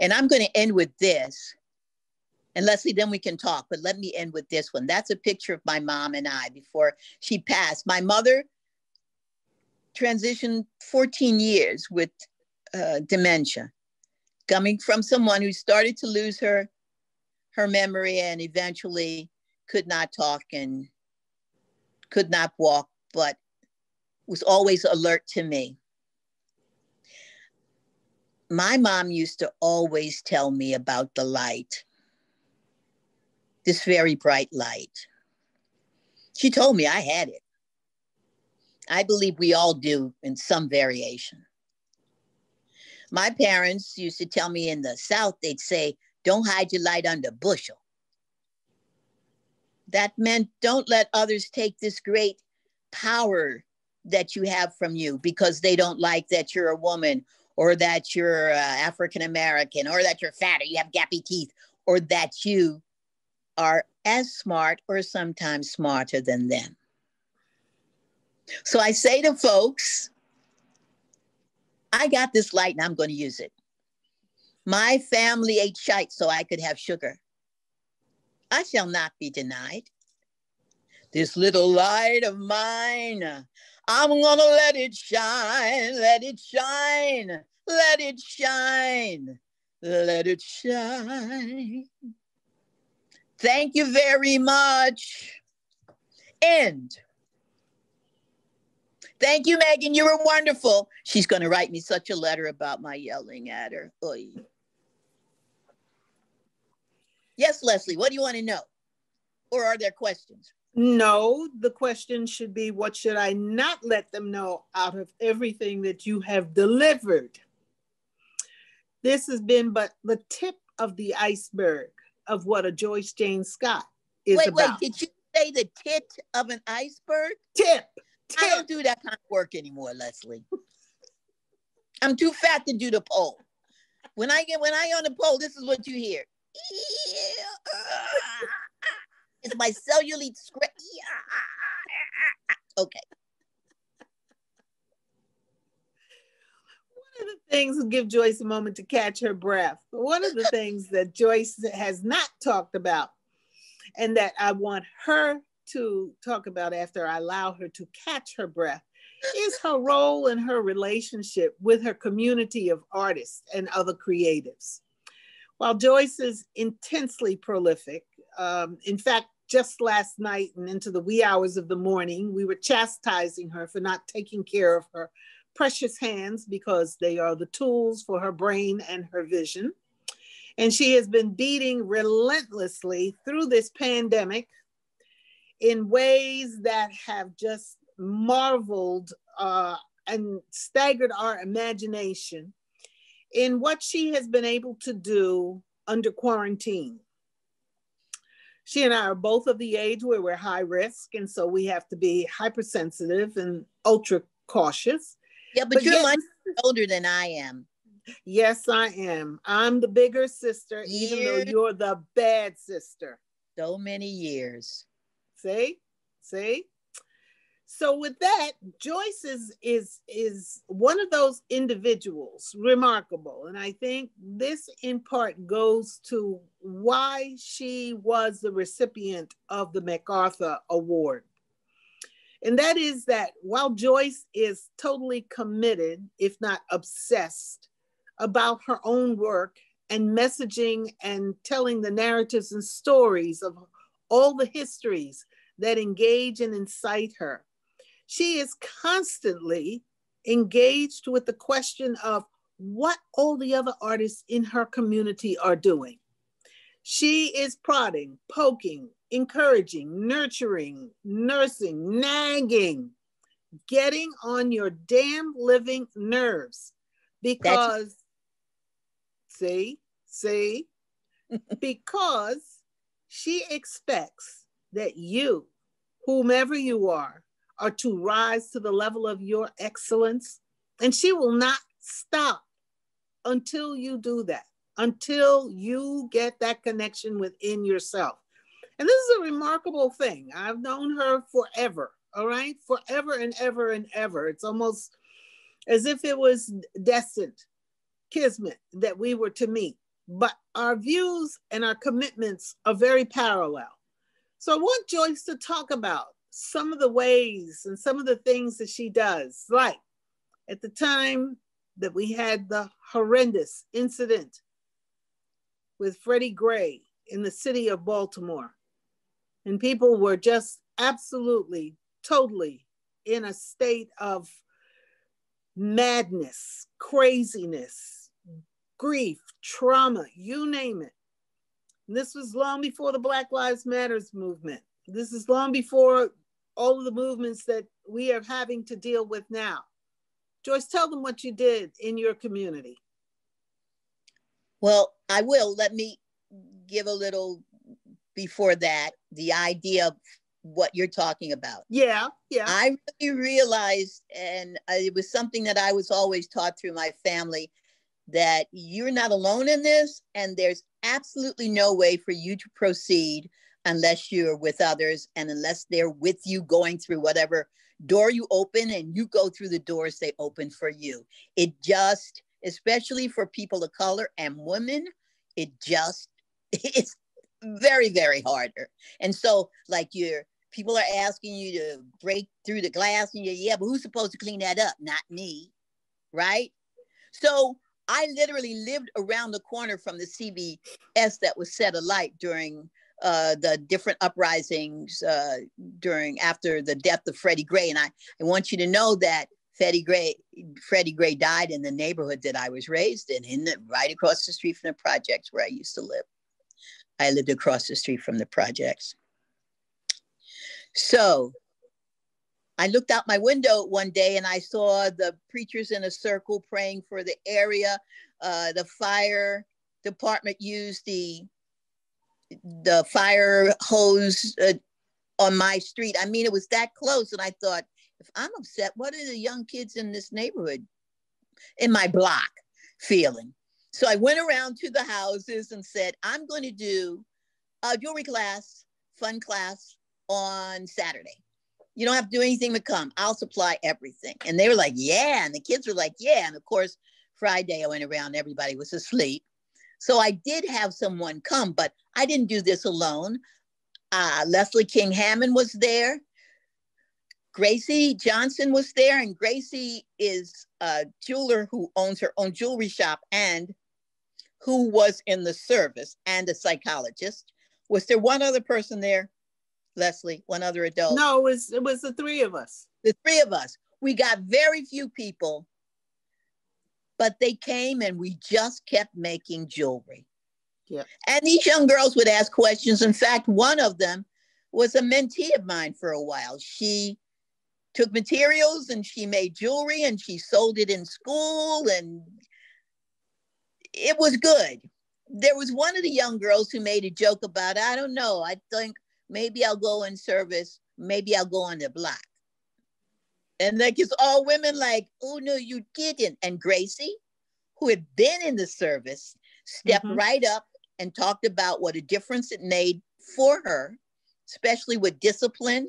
And I'm going to end with this. And Leslie, then we can talk, but let me end with this one. That's a picture of my mom and I before she passed. My mother transitioned 14 years with uh, dementia, coming from someone who started to lose her, her memory and eventually could not talk and could not walk, but was always alert to me. My mom used to always tell me about the light this very bright light. She told me I had it. I believe we all do in some variation. My parents used to tell me in the South, they'd say, don't hide your light under a bushel. That meant don't let others take this great power that you have from you because they don't like that you're a woman or that you're uh, African American or that you're fat or you have gappy teeth or that you are as smart or sometimes smarter than them. So I say to folks, I got this light and I'm going to use it. My family ate shite so I could have sugar. I shall not be denied. This little light of mine, I'm gonna let it shine, let it shine, let it shine, let it shine. Thank you very much. End. Thank you, Megan. You were wonderful. She's going to write me such a letter about my yelling at her. Oy. Yes, Leslie, what do you want to know? Or are there questions? No, the question should be what should I not let them know out of everything that you have delivered? This has been but the tip of the iceberg of what a Joyce Jane Scott is wait, about. Wait, did you say the tit of an iceberg? Tip. I don't do that kind of work anymore, Leslie. I'm too fat to do the pole. When I get when I on the pole, this is what you hear. It's my cellulite script. Okay. One of the things give Joyce a moment to catch her breath. One of the things that Joyce has not talked about and that I want her to talk about after I allow her to catch her breath is her role in her relationship with her community of artists and other creatives. While Joyce is intensely prolific, um, in fact, just last night and into the wee hours of the morning, we were chastising her for not taking care of her precious hands because they are the tools for her brain and her vision. And she has been beating relentlessly through this pandemic in ways that have just marveled uh, and staggered our imagination in what she has been able to do under quarantine. She and I are both of the age where we're high risk, and so we have to be hypersensitive and ultra cautious. Yeah, but, but you're much older than I am. Yes, I am. I'm the bigger sister, years. even though you're the bad sister. So many years. See? See? So with that, Joyce is is is one of those individuals, remarkable, and I think this in part goes to why she was the recipient of the MacArthur Award. And that is that while Joyce is totally committed, if not obsessed, about her own work and messaging and telling the narratives and stories of all the histories that engage and incite her she is constantly engaged with the question of what all the other artists in her community are doing. She is prodding, poking, encouraging, nurturing, nursing, nagging, getting on your damn living nerves because, That's... see, see, because she expects that you, whomever you are, are to rise to the level of your excellence. And she will not stop until you do that, until you get that connection within yourself. And this is a remarkable thing. I've known her forever, all right? Forever and ever and ever. It's almost as if it was destined, kismet, that we were to meet. But our views and our commitments are very parallel. So I want Joyce to talk about some of the ways and some of the things that she does. Like at the time that we had the horrendous incident with Freddie Gray in the city of Baltimore, and people were just absolutely, totally in a state of madness, craziness, grief, trauma, you name it. And this was long before the Black Lives Matters movement. This is long before all of the movements that we are having to deal with now. Joyce, tell them what you did in your community. Well, I will. Let me give a little before that the idea of what you're talking about. Yeah, yeah. I really realized, and uh, it was something that I was always taught through my family, that you're not alone in this, and there's absolutely no way for you to proceed unless you're with others and unless they're with you going through whatever door you open and you go through the doors they open for you. It just, especially for people of color and women, it just, it's very, very harder. And so, like, you're, people are asking you to break through the glass and you're, yeah, but who's supposed to clean that up? Not me, right? So, I literally lived around the corner from the CVS that was set alight during uh, the different uprisings uh, during after the death of Freddie Gray. And I, I want you to know that Freddie Gray, Freddie Gray died in the neighborhood that I was raised in, in the, right across the street from the projects where I used to live. I lived across the street from the projects. So I looked out my window one day and I saw the preachers in a circle praying for the area. Uh, the fire department used the the fire hose uh, on my street. I mean, it was that close, and I thought, if I'm upset, what are the young kids in this neighborhood, in my block, feeling? So I went around to the houses and said, I'm going to do a jewelry class, fun class on Saturday. You don't have to do anything but come. I'll supply everything. And they were like, yeah. And the kids were like, yeah. And of course, Friday I went around, everybody was asleep. So I did have someone come, but I didn't do this alone. Uh, Leslie King Hammond was there. Gracie Johnson was there, and Gracie is a jeweler who owns her own jewelry shop and who was in the service and a psychologist. Was there one other person there, Leslie? One other adult? No, it was it was the three of us. The three of us. We got very few people, but they came and we just kept making jewelry. Yeah. And these young girls would ask questions. In fact, one of them was a mentee of mine for a while. She took materials and she made jewelry and she sold it in school and it was good. There was one of the young girls who made a joke about, I don't know, I think maybe I'll go in service, maybe I'll go on the block. And like it's all women like, oh no, you didn't. And Gracie, who had been in the service, stepped mm-hmm. right up and talked about what a difference it made for her, especially with discipline,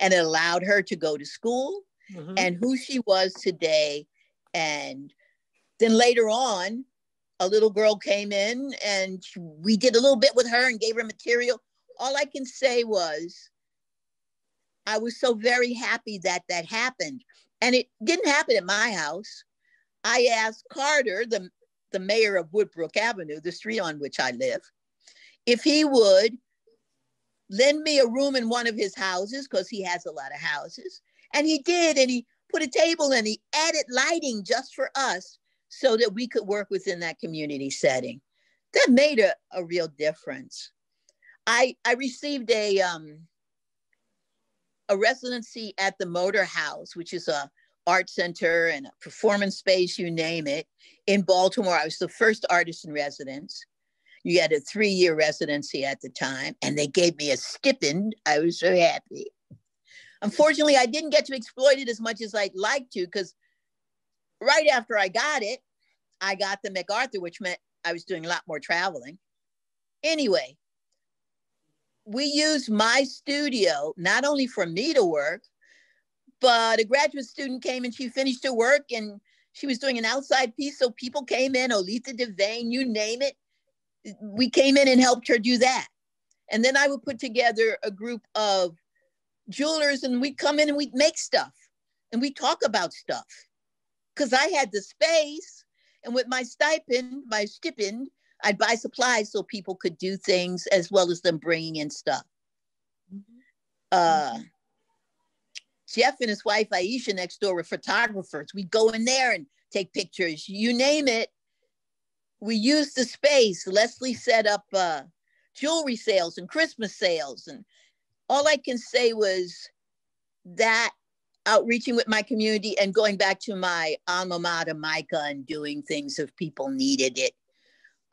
and it allowed her to go to school mm-hmm. and who she was today. And then later on, a little girl came in and we did a little bit with her and gave her material. All I can say was, I was so very happy that that happened. And it didn't happen at my house. I asked Carter, the, the mayor of Woodbrook Avenue, the street on which I live, if he would lend me a room in one of his houses, because he has a lot of houses. And he did. And he put a table and he added lighting just for us so that we could work within that community setting. That made a, a real difference. I, I received a, um, a residency at the Motor House, which is a art center and a performance space, you name it, in Baltimore. I was the first artist in residence. You had a three-year residency at the time, and they gave me a stipend. I was so happy. Unfortunately, I didn't get to exploit it as much as I'd like to because right after I got it, I got the MacArthur, which meant I was doing a lot more traveling. Anyway, we used my studio not only for me to work, but a graduate student came and she finished her work and she was doing an outside piece. So people came in, Olitha Devane, you name it. We came in and helped her do that. And then I would put together a group of jewelers and we'd come in and we'd make stuff and we talk about stuff because I had the space. And with my stipend, my stipend, I'd buy supplies so people could do things as well as them bringing in stuff. Mm-hmm. Uh, Jeff and his wife Aisha next door were photographers. We'd go in there and take pictures, you name it. We used the space. Leslie set up uh, jewelry sales and Christmas sales. And all I can say was that outreaching with my community and going back to my alma mater, MICA, and doing things if people needed it.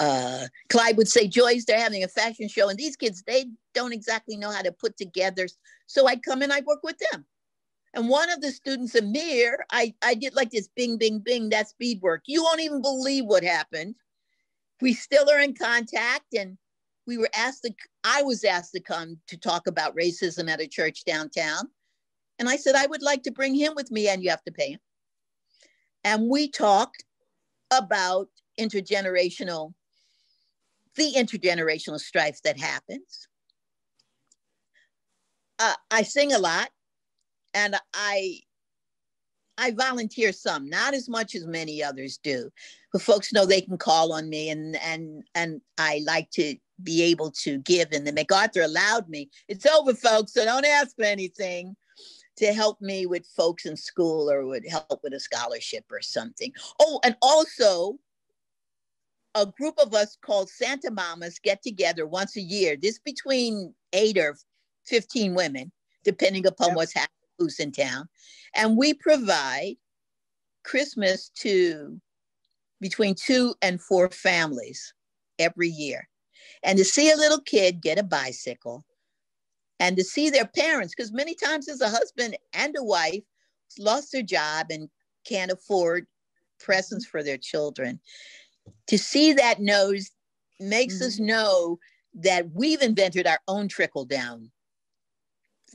Uh, Clyde would say, Joyce, they're having a fashion show, and these kids, they don't exactly know how to put together. So I'd come and I'd work with them. And one of the students, Amir, I, I did like this bing, bing, bing, that's work. You won't even believe what happened. We still are in contact, and we were asked to, I was asked to come to talk about racism at a church downtown. And I said, I would like to bring him with me, and you have to pay him. And we talked about intergenerational, the intergenerational strife that happens. Uh, I sing a lot, and I I volunteer some, not as much as many others do. But folks know they can call on me, and and and I like to be able to give. And the MacArthur allowed me. It's over, folks, so don't ask for anything to help me with folks in school or would help with a scholarship or something. Oh, and also a group of us called Santa Mamas get together once a year. This between eight or 15 women depending upon yep. what's happening, who's in town. And we provide Christmas to between two and four families every year. And to see a little kid get a bicycle and to see their parents, because many times there's a husband and a wife lost their job and can't afford presents for their children. To see that knows makes mm-hmm. us know that we've invented our own trickle down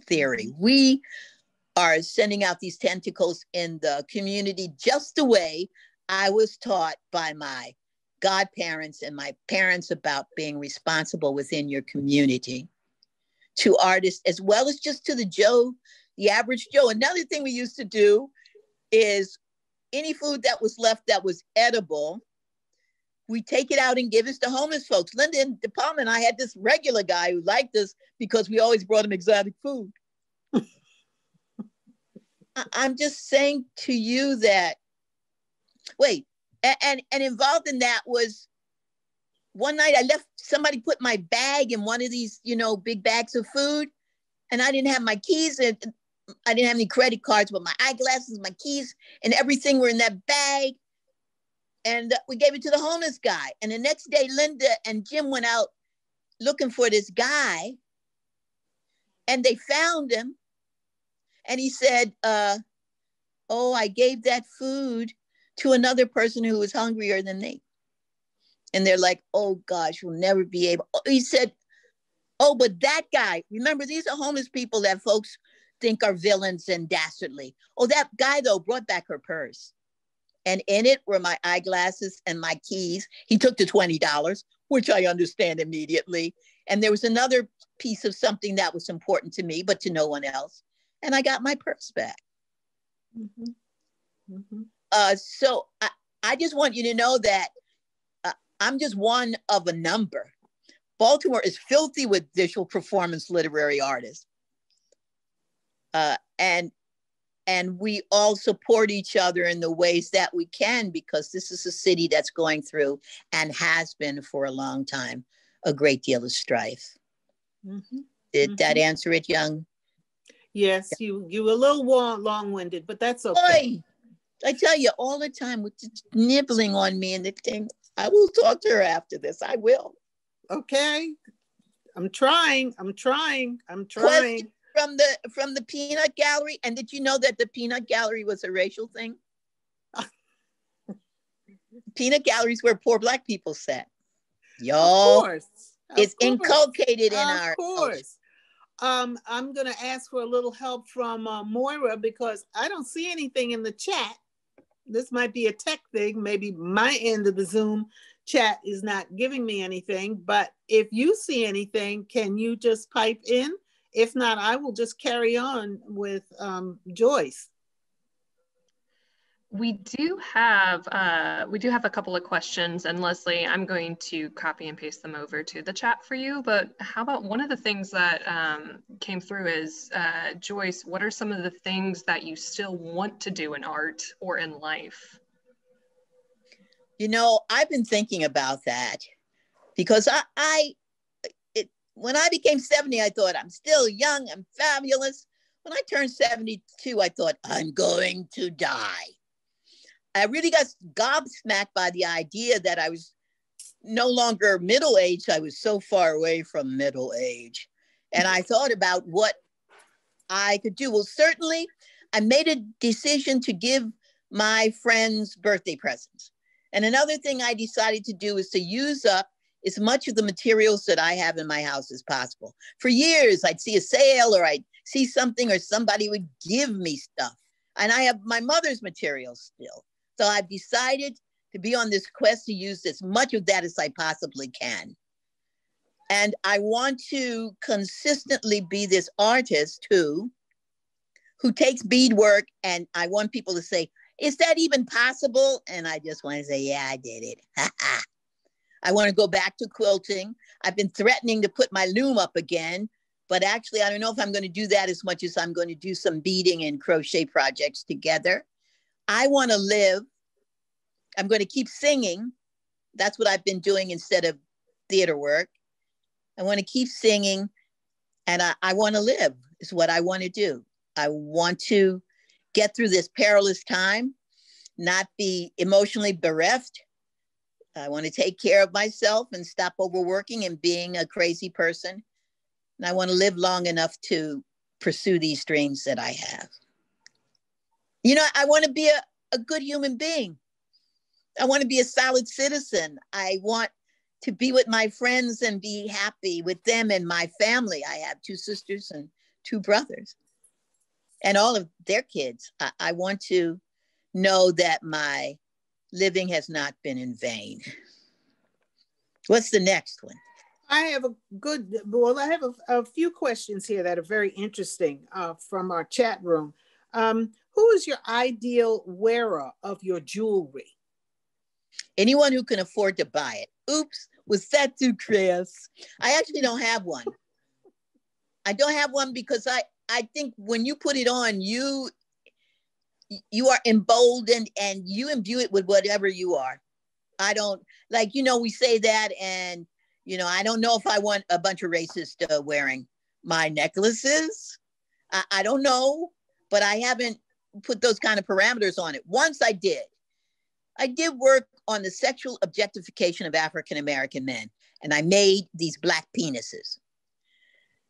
theory. Mm-hmm. We are sending out these tentacles in the community just the way I was taught by my godparents and my parents about being responsible within your community to artists as well as just to the Joe, the average Joe. Another thing we used to do is any food that was left that was edible, we take it out and give it to homeless folks. Linda and DePalma and I had this regular guy who liked us because we always brought him exotic food. I'm just saying to you that, wait, and, and, and involved in that was one night I left somebody put my bag in one of these, you know, big bags of food, and I didn't have my keys and I didn't have any credit cards, but my eyeglasses, my keys, and everything were in that bag. And we gave it to the homeless guy. And the next day, Linda and Jim went out looking for this guy, and they found him and he said, uh, Oh, I gave that food to another person who was hungrier than me. And they're like, Oh gosh, we'll never be able. Oh, he said, Oh, but that guy, remember, these are homeless people that folks think are villains and dastardly. Oh, that guy, though, brought back her purse. And in it were my eyeglasses and my keys. He took the $20, which I understand immediately. And there was another piece of something that was important to me, but to no one else and I got my purse back. Mm-hmm. Mm-hmm. Uh, so I, I just want you to know that uh, I'm just one of a number. Baltimore is filthy with visual performance literary artists. Uh, and and we all support each other in the ways that we can because this is a city that's going through and has been for a long time a great deal of strife. Mm-hmm. Did mm-hmm. that answer it, Young? Yes, you you were a little long winded, but that's okay. I tell you all the time with nibbling on me and the thing. I will talk to her after this. I will. Okay. I'm trying. I'm trying. I'm trying. Question from the from the peanut gallery. And did you know that the peanut gallery was a racial thing? peanut galleries where poor black people sat. Yo, it's inculcated in of our. Of course. Um, I'm going to ask for a little help from uh, Moira because I don't see anything in the chat. This might be a tech thing. Maybe my end of the Zoom chat is not giving me anything. But if you see anything, can you just pipe in? If not, I will just carry on with um, Joyce. We do have uh, we do have a couple of questions and leslie i'm going to copy and paste them over to the chat for you but how about one of the things that um, came through is uh, joyce what are some of the things that you still want to do in art or in life? You know i've been thinking about that because i, I it, when i became 70 i thought i'm still young i'm fabulous when i turned 72 i thought i'm going to die I really got gobsmacked by the idea that I was no longer middle aged. I was so far away from middle age. And I thought about what I could do. Well, certainly, I made a decision to give my friends birthday presents. And another thing I decided to do is to use up as much of the materials that I have in my house as possible. For years, I'd see a sale or I'd see something or somebody would give me stuff. And I have my mother's materials still. So I've decided to be on this quest to use as much of that as I possibly can. And I want to consistently be this artist who, who takes beadwork and I want people to say, is that even possible? And I just want to say, yeah, I did it. I want to go back to quilting. I've been threatening to put my loom up again, but actually, I don't know if I'm going to do that as much as I'm going to do some beading and crochet projects together. I want to live. I'm going to keep singing. That's what I've been doing instead of theater work. I want to keep singing and I, I want to live. is what I want to do. I want to get through this perilous time, not be emotionally bereft. I want to take care of myself and stop overworking and being a crazy person. And I want to live long enough to pursue these dreams that I have. You know, I want to be a, a good human being. I want to be a solid citizen. I want to be with my friends and be happy with them and my family. I have two sisters and two brothers and all of their kids. I, I want to know that my living has not been in vain. What's the next one? I have a good, well, I have a, a few questions here that are very interesting uh, from our chat room. Um, who is your ideal wearer of your jewelry? Anyone who can afford to buy it. Oops, was that too crass? I actually don't have one. I don't have one because I, I think when you put it on, you you are emboldened and you imbue it with whatever you are. I don't like, you know, we say that, and you know, I don't know if I want a bunch of racists uh, wearing my necklaces. I, I don't know, but I haven't put those kind of parameters on it. Once I did. I did work on the sexual objectification of African American men, and I made these black penises.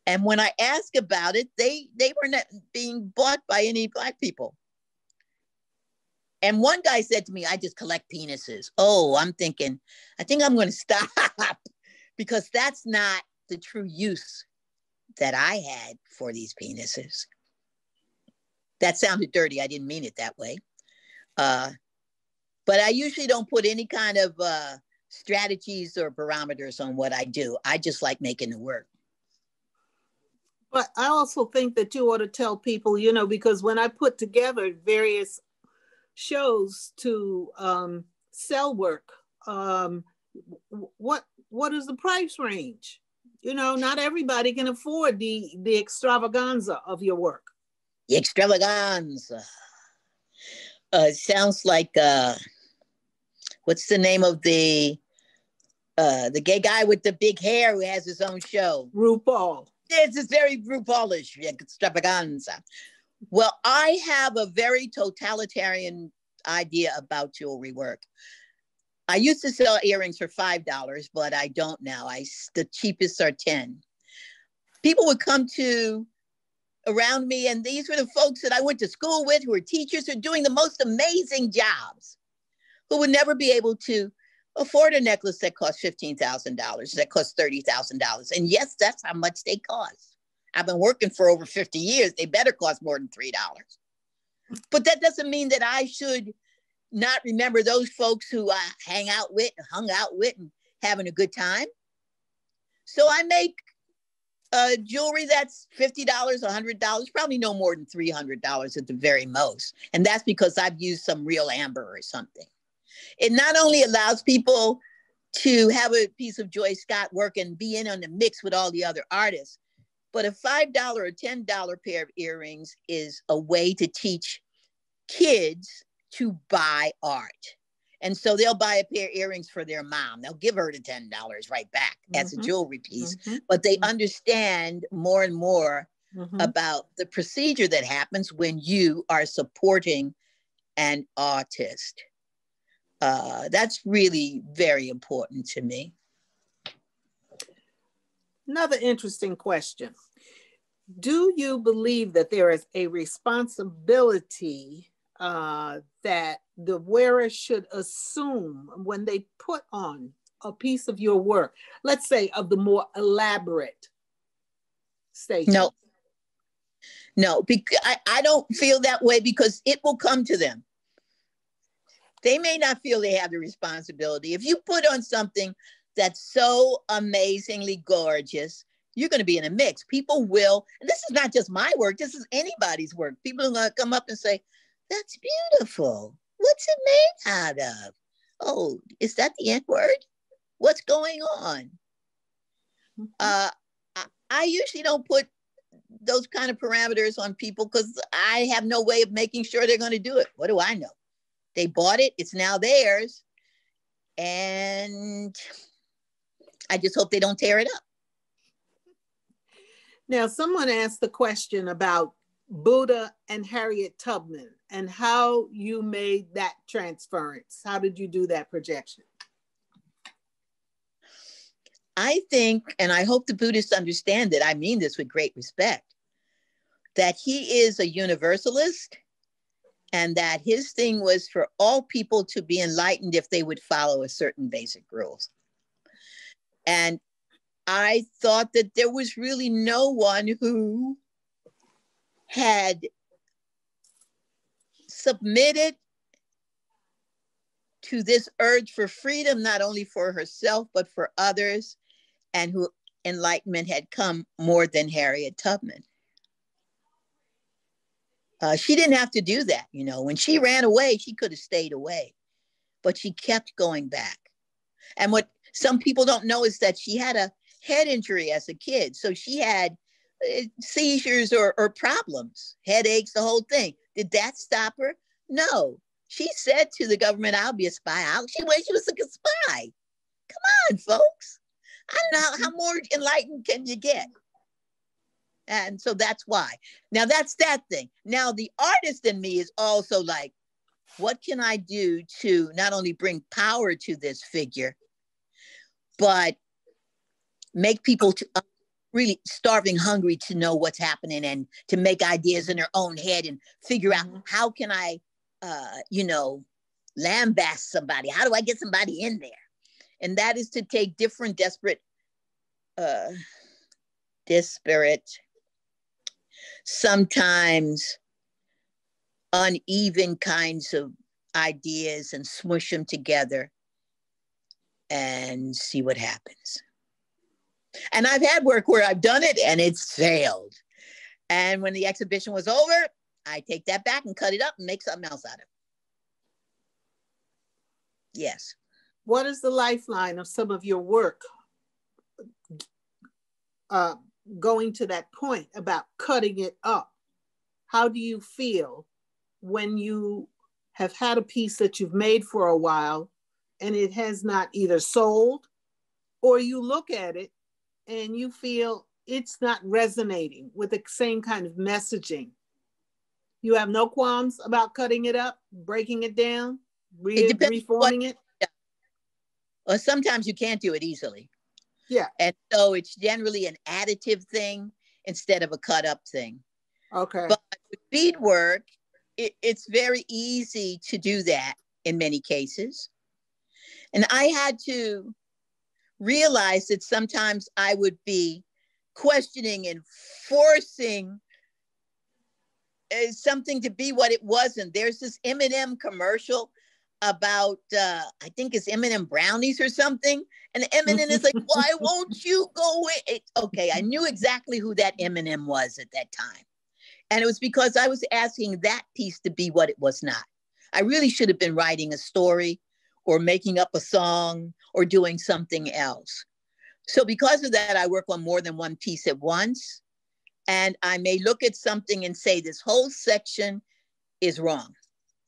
And when I asked about it, they they were not being bought by any black people. And one guy said to me, I just collect penises. Oh, I'm thinking, I think I'm going to stop because that's not the true use that I had for these penises. That sounded dirty. I didn't mean it that way. Uh, but I usually don't put any kind of uh, strategies or barometers on what I do. I just like making it work. But I also think that you ought to tell people, you know, because when I put together various shows to um, sell work, um, what what is the price range? You know, not everybody can afford the the extravaganza of your work. The extravaganza. Uh, sounds like uh, what's the name of the uh, the gay guy with the big hair who has his own show? RuPaul. This is very RuPaulish extravaganza. Well, I have a very totalitarian idea about jewelry work. I used to sell earrings for five dollars, but I don't now. I the cheapest are ten. People would come to around me, and these were the folks that I went to school with, who were teachers, who are doing the most amazing jobs, who would never be able to afford a necklace that costs $15,000, that costs $30,000. And yes, that's how much they cost. I've been working for over 50 years. They better cost more than $3. But that doesn't mean that I should not remember those folks who I hang out with, hung out with, and having a good time. So I make uh, jewelry that's $50, $100, probably no more than $300 at the very most. And that's because I've used some real amber or something. It not only allows people to have a piece of Joyce Scott work and be in on the mix with all the other artists, but a $5 or $10 pair of earrings is a way to teach kids to buy art. And so they'll buy a pair of earrings for their mom. They'll give her the $10 right back mm-hmm. as a mm-hmm. jewelry piece, mm-hmm. but they mm-hmm. understand more and more mm-hmm. about the procedure that happens when you are supporting an artist. Uh, that's really very important to me. Another interesting question. Do you believe that there is a responsibility uh, that the wearer should assume when they put on a piece of your work, let's say of the more elaborate stage? No. No, because I, I don't feel that way because it will come to them they may not feel they have the responsibility. If you put on something that's so amazingly gorgeous, you're going to be in a mix. People will, and this is not just my work, this is anybody's work. People are going to come up and say, That's beautiful. What's it made out of? Oh, is that the N word? What's going on? Mm-hmm. Uh, I, I usually don't put those kind of parameters on people because I have no way of making sure they're going to do it. What do I know? They bought it, it's now theirs. And I just hope they don't tear it up. Now, someone asked the question about Buddha and Harriet Tubman and how you made that transference. How did you do that projection? I think, and I hope the Buddhists understand that I mean this with great respect, that he is a universalist and that his thing was for all people to be enlightened if they would follow a certain basic rules. And I thought that there was really no one who had submitted to this urge for freedom, not only for herself, but for others, and who enlightenment had come more than Harriet Tubman. Uh, she didn't have to do that. You know, when she ran away, she could have stayed away, but she kept going back. And what some people don't know is that she had a head injury as a kid. So she had uh, seizures or, or problems, headaches, the whole thing. Did that stop her? No. She said to the government, I'll be a spy. I'll, she, she was like a spy. Come on, folks. I don't know how more enlightened can you get? And so that's why. Now that's that thing. Now the artist in me is also like, what can I do to not only bring power to this figure, but make people to, uh, really starving hungry to know what's happening and to make ideas in their own head and figure out mm-hmm. how can I, uh, you know, lambast somebody? How do I get somebody in there? And that is to take different desperate, uh, disparate sometimes uneven kinds of ideas and smush them together and see what happens. And I've had work where I've done it and it's failed. And when the exhibition was over, I take that back and cut it up and make something else out of it. Yes. What is the lifeline of some of your work? Uh, going to that point about cutting it up, how do you feel when you have had a piece that you've made for a while and it has not either sold or you look at it and you feel it's not resonating with the same kind of messaging? You have no qualms about cutting it up, breaking it down, re- it reforming what, it? Yeah. Well, sometimes you can't do it easily. Yeah. And so it's generally an additive thing instead of a cut up thing. Okay. But with beadwork, it, it's very easy to do that in many cases. And I had to realize that sometimes I would be questioning and forcing uh, something to be what it wasn't. There's this M&M commercial about uh, I think it's M&M brownies or something. And M&M is like, why won't you go away? Okay, I knew exactly who that M&M was at that time. And it was because I was asking that piece to be what it was not. I really should have been writing a story or making up a song or doing something else. So because of that, I work on more than one piece at once. And I may look at something and say, this whole section is wrong.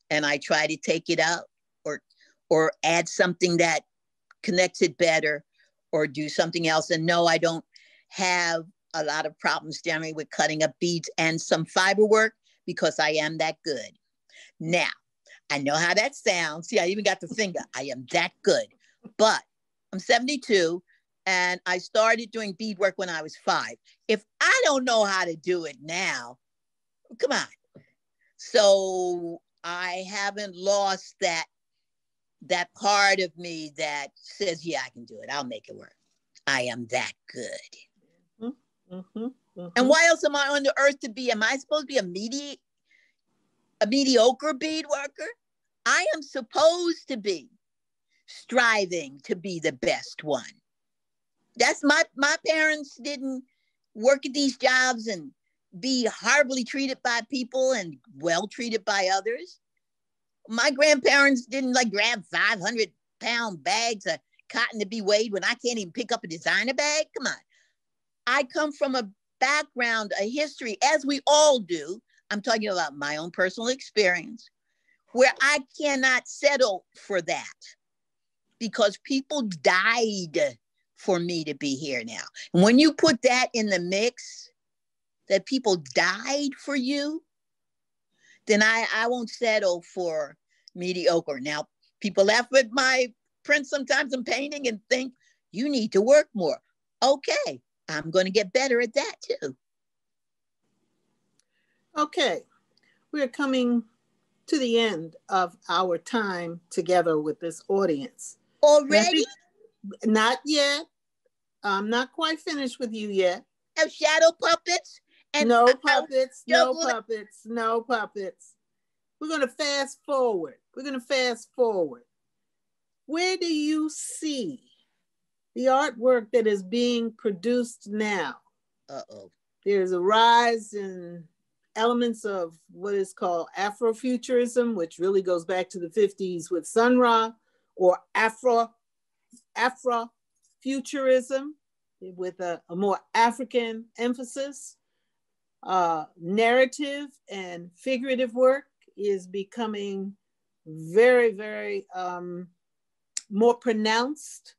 And I try to take it out or or add something that connects it better or do something else. And no, I don't have a lot of problems generally with cutting up beads and some fiber work because I am that good. Now, I know how that sounds. See, I even got the finger. I am that good. But I'm 72 and I started doing beadwork when I was five. If I don't know how to do it now, come on. So I haven't lost that that part of me that says, yeah, I can do it. I'll make it work. I am that good. Mm-hmm, mm-hmm, mm-hmm. And why else am I on the earth to be? Am I supposed to be a medi- a mediocre bead worker? I am supposed to be striving to be the best one. That's my my parents didn't work at these jobs and be horribly treated by people and well treated by others my grandparents didn't like grab 500 pound bags of cotton to be weighed when I can't even pick up a designer bag. Come on. I come from a background, a history, as we all do. I'm talking about my own personal experience, where I cannot settle for that because people died for me to be here now. And when you put that in the mix, that people died for you, then I, I won't settle for mediocre. Now, people laugh at my prints sometimes I'm painting and think, you need to work more. Okay, I'm going to get better at that too. Okay, we're coming to the end of our time together with this audience. Already? Not yet. I'm not quite finished with you yet. Have shadow puppets? And no puppets, no puppets, no puppets. We're going to fast forward. We're going to fast forward. Where do you see the artwork that is being produced now? Uh oh. There's a rise in elements of what is called Afrofuturism, which really goes back to the 50s with Sun Ra, or Afro Afrofuturism with a, a more African emphasis. Uh, narrative and figurative work is becoming very, very um, more pronounced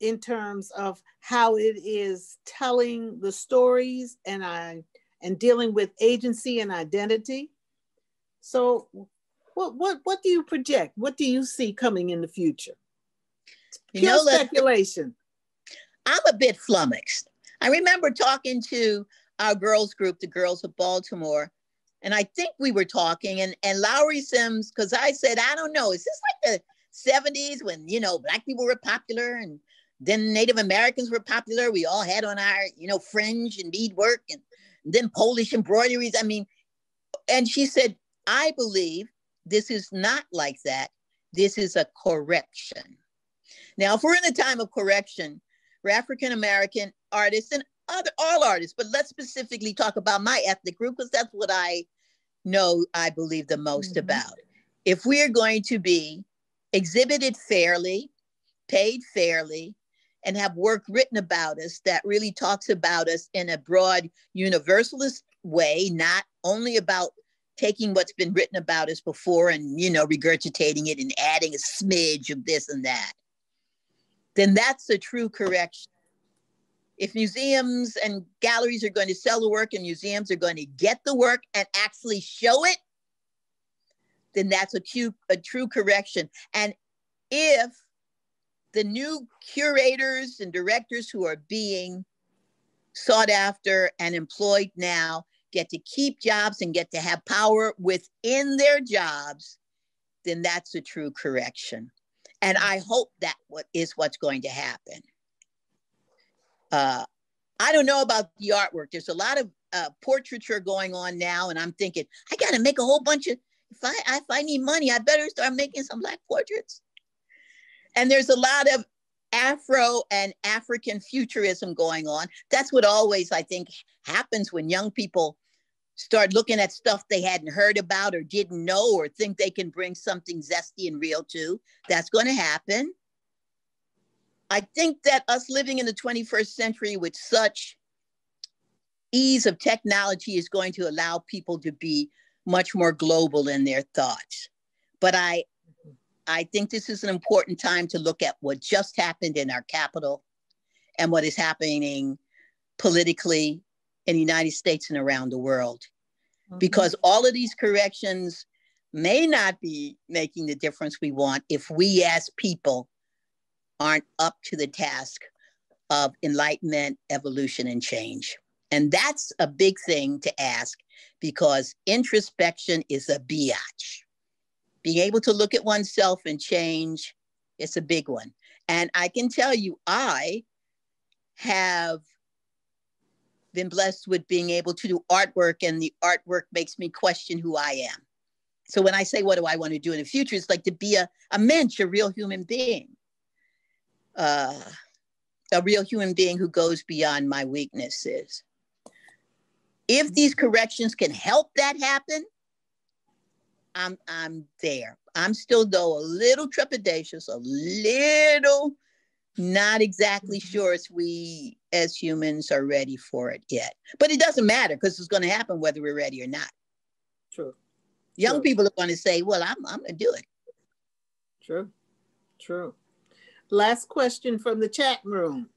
in terms of how it is telling the stories and I and dealing with agency and identity. So what what what do you project? What do you see coming in the future? Pure you know, speculation. I'm a bit flummoxed. I remember talking to our girls group, the Girls of Baltimore, and I think we were talking, and and Lowery Sims, because I said, I don't know, is this like the 70s when you know black people were popular and then Native Americans were popular. We all had on our, you know, fringe and beadwork and then Polish embroideries. I mean, and she said, I believe this is not like that. This is a correction. Now, if we're in a time of correction for African American artists and other all artists, but let's specifically talk about my ethnic group because that's what I know I believe the most mm-hmm. about. If we are going to be exhibited fairly, paid fairly, and have work written about us that really talks about us in a broad universalist way, not only about taking what's been written about us before and you know regurgitating it and adding a smidge of this and that then that's a true correction. If museums and galleries are going to sell the work and museums are going to get the work and actually show it then that's a true, a true correction. And if the new curators and directors who are being sought after and employed now get to keep jobs and get to have power within their jobs, then that's a true correction. And I hope that what is what's going to happen. Uh, I don't know about the artwork. There's a lot of uh, portraiture going on now, and I'm thinking I got to make a whole bunch of. If I if I need money, I better start making some black portraits. And there's a lot of Afro and African futurism going on. That's what always, I think, happens when young people start looking at stuff they hadn't heard about or didn't know or think they can bring something zesty and real to. That's going to happen. I think that us living in the 21st century with such ease of technology is going to allow people to be much more global in their thoughts. But I, I think this is an important time to look at what just happened in our capital and what is happening politically in the United States and around the world. Mm-hmm. Because all of these corrections may not be making the difference we want if we as people aren't up to the task of enlightenment, evolution, and change. And that's a big thing to ask because introspection is a biatch being able to look at oneself and change it's a big one. And i can tell you i have been blessed with being able to do artwork and the artwork makes me question who i am. So when i say what do i want to do in the future? it's like to be a, a mensch a real human being. Uh, a real human being who goes beyond my weaknesses. If these corrections can help that happen I'm I'm there. I'm still though a little trepidatious, a little not exactly mm-hmm. sure if we as humans are ready for it yet. But it doesn't matter because it's going to happen whether we're ready or not. True. Young True. people are going to say, "Well, I'm I'm going to do it." True. True. Last question from the chat room.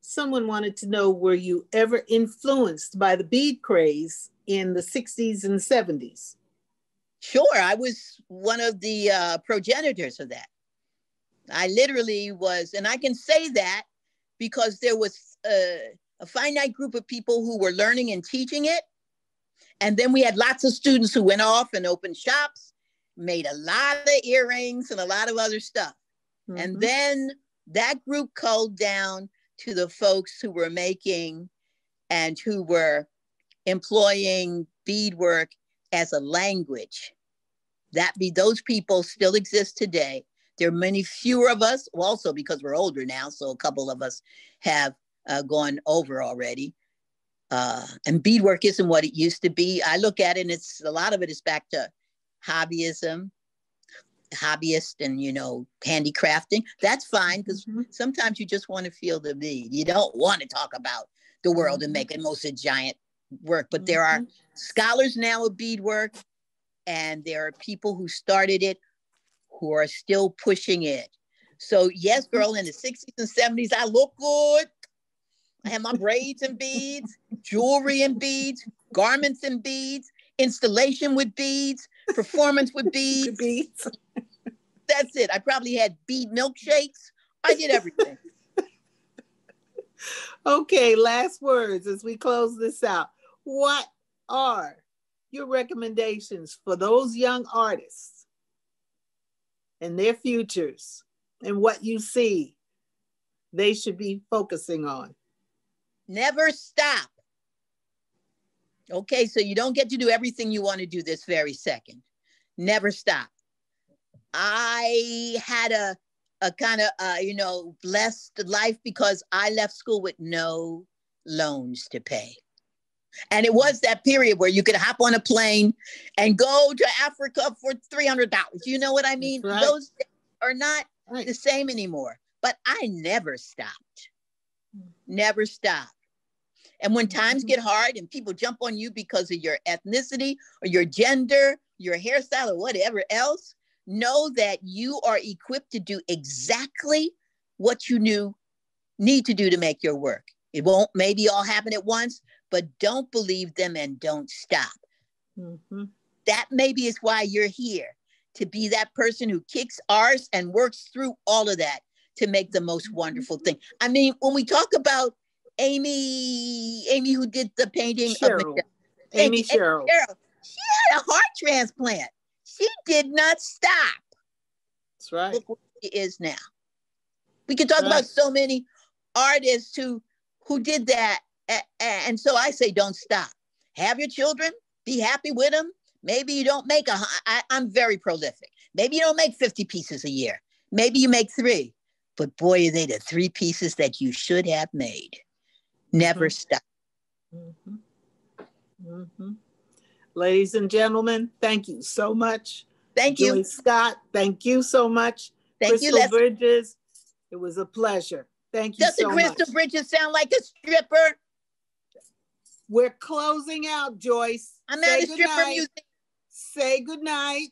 someone wanted to know were you ever influenced by the bead craze in the 60s and 70s? Sure, I was one of the uh, progenitors of that. I literally was, and I can say that because there was a, uh, a finite group of people who were learning and teaching it. And then we had lots of students who went off and opened shops, made a lot of earrings and a lot of other stuff. Mm-hmm. And then that group culled down to the folks who were making and who were employing beadwork as a language. That be those people still exist today. There are many fewer of us, also because we're older now. So a couple of us have uh, gone over already. Uh, and beadwork isn't what it used to be. I look at it, and it's a lot of it is back to hobbyism, hobbyist, and you know, handicrafting. That's fine because mm-hmm. sometimes you just want to feel the bead. You don't want to talk about the world mm-hmm. and make it most a giant work. But mm-hmm. there are mm-hmm. scholars now of beadwork, and there are people who started it who are still pushing it. So yes, mm-hmm. girl, in the 60s and 70s, I look good. I have my braids and beads, jewelry and beads, garments and beads, installation with beads, performance with beads. beads. That's it. I probably had bead milkshakes. I did everything. okay, last words as we close this out. What are your recommendations for those young artists and their futures and what you see they should be focusing on? Never stop. Okay, so you don't get to do everything you want to do this very second. Never stop. I had a a kind of uh, you know blessed life because I left school with no loans to pay. And it was that period where you could hop on a plane and go to Africa for $300. You know what I mean? Right. Those are not right. the same anymore. But I never stopped. Never stopped. And when times mm-hmm. get hard and people jump on you because of your ethnicity or your gender, your hairstyle, or whatever else, know that you are equipped to do exactly what you knew need to do to make your work. It won't maybe all happen at once, but don't believe them and don't stop. Mm-hmm. That maybe is why you're here to be that person who kicks ours and works through all of that to make the most mm-hmm. wonderful thing. I mean, when we talk about Amy, Amy who did the painting Sherald. of Amy, Amy Sherald. Sherald. She had a heart transplant. She did not stop. That's right. Look where she is now. We could talk right. about so many artists who who did that. And so I say, don't stop. Have your children. Be happy with them. Maybe you don't make a. I, I'm very prolific. Maybe you don't make 50 pieces a year. Maybe you make three. But boy, are they the three pieces that you should have made. Never mm-hmm. stop. Mm-hmm. Mm-hmm. Ladies and gentlemen, thank you so much. Thank you. Scott, thank you so much. Thank Crystal you, Bridges, it was a pleasure. Thank you Doesn't so Crystal much. Bridges sound like a stripper? We're closing out, Joyce. I'm Say at a stripper night. music. Say good night.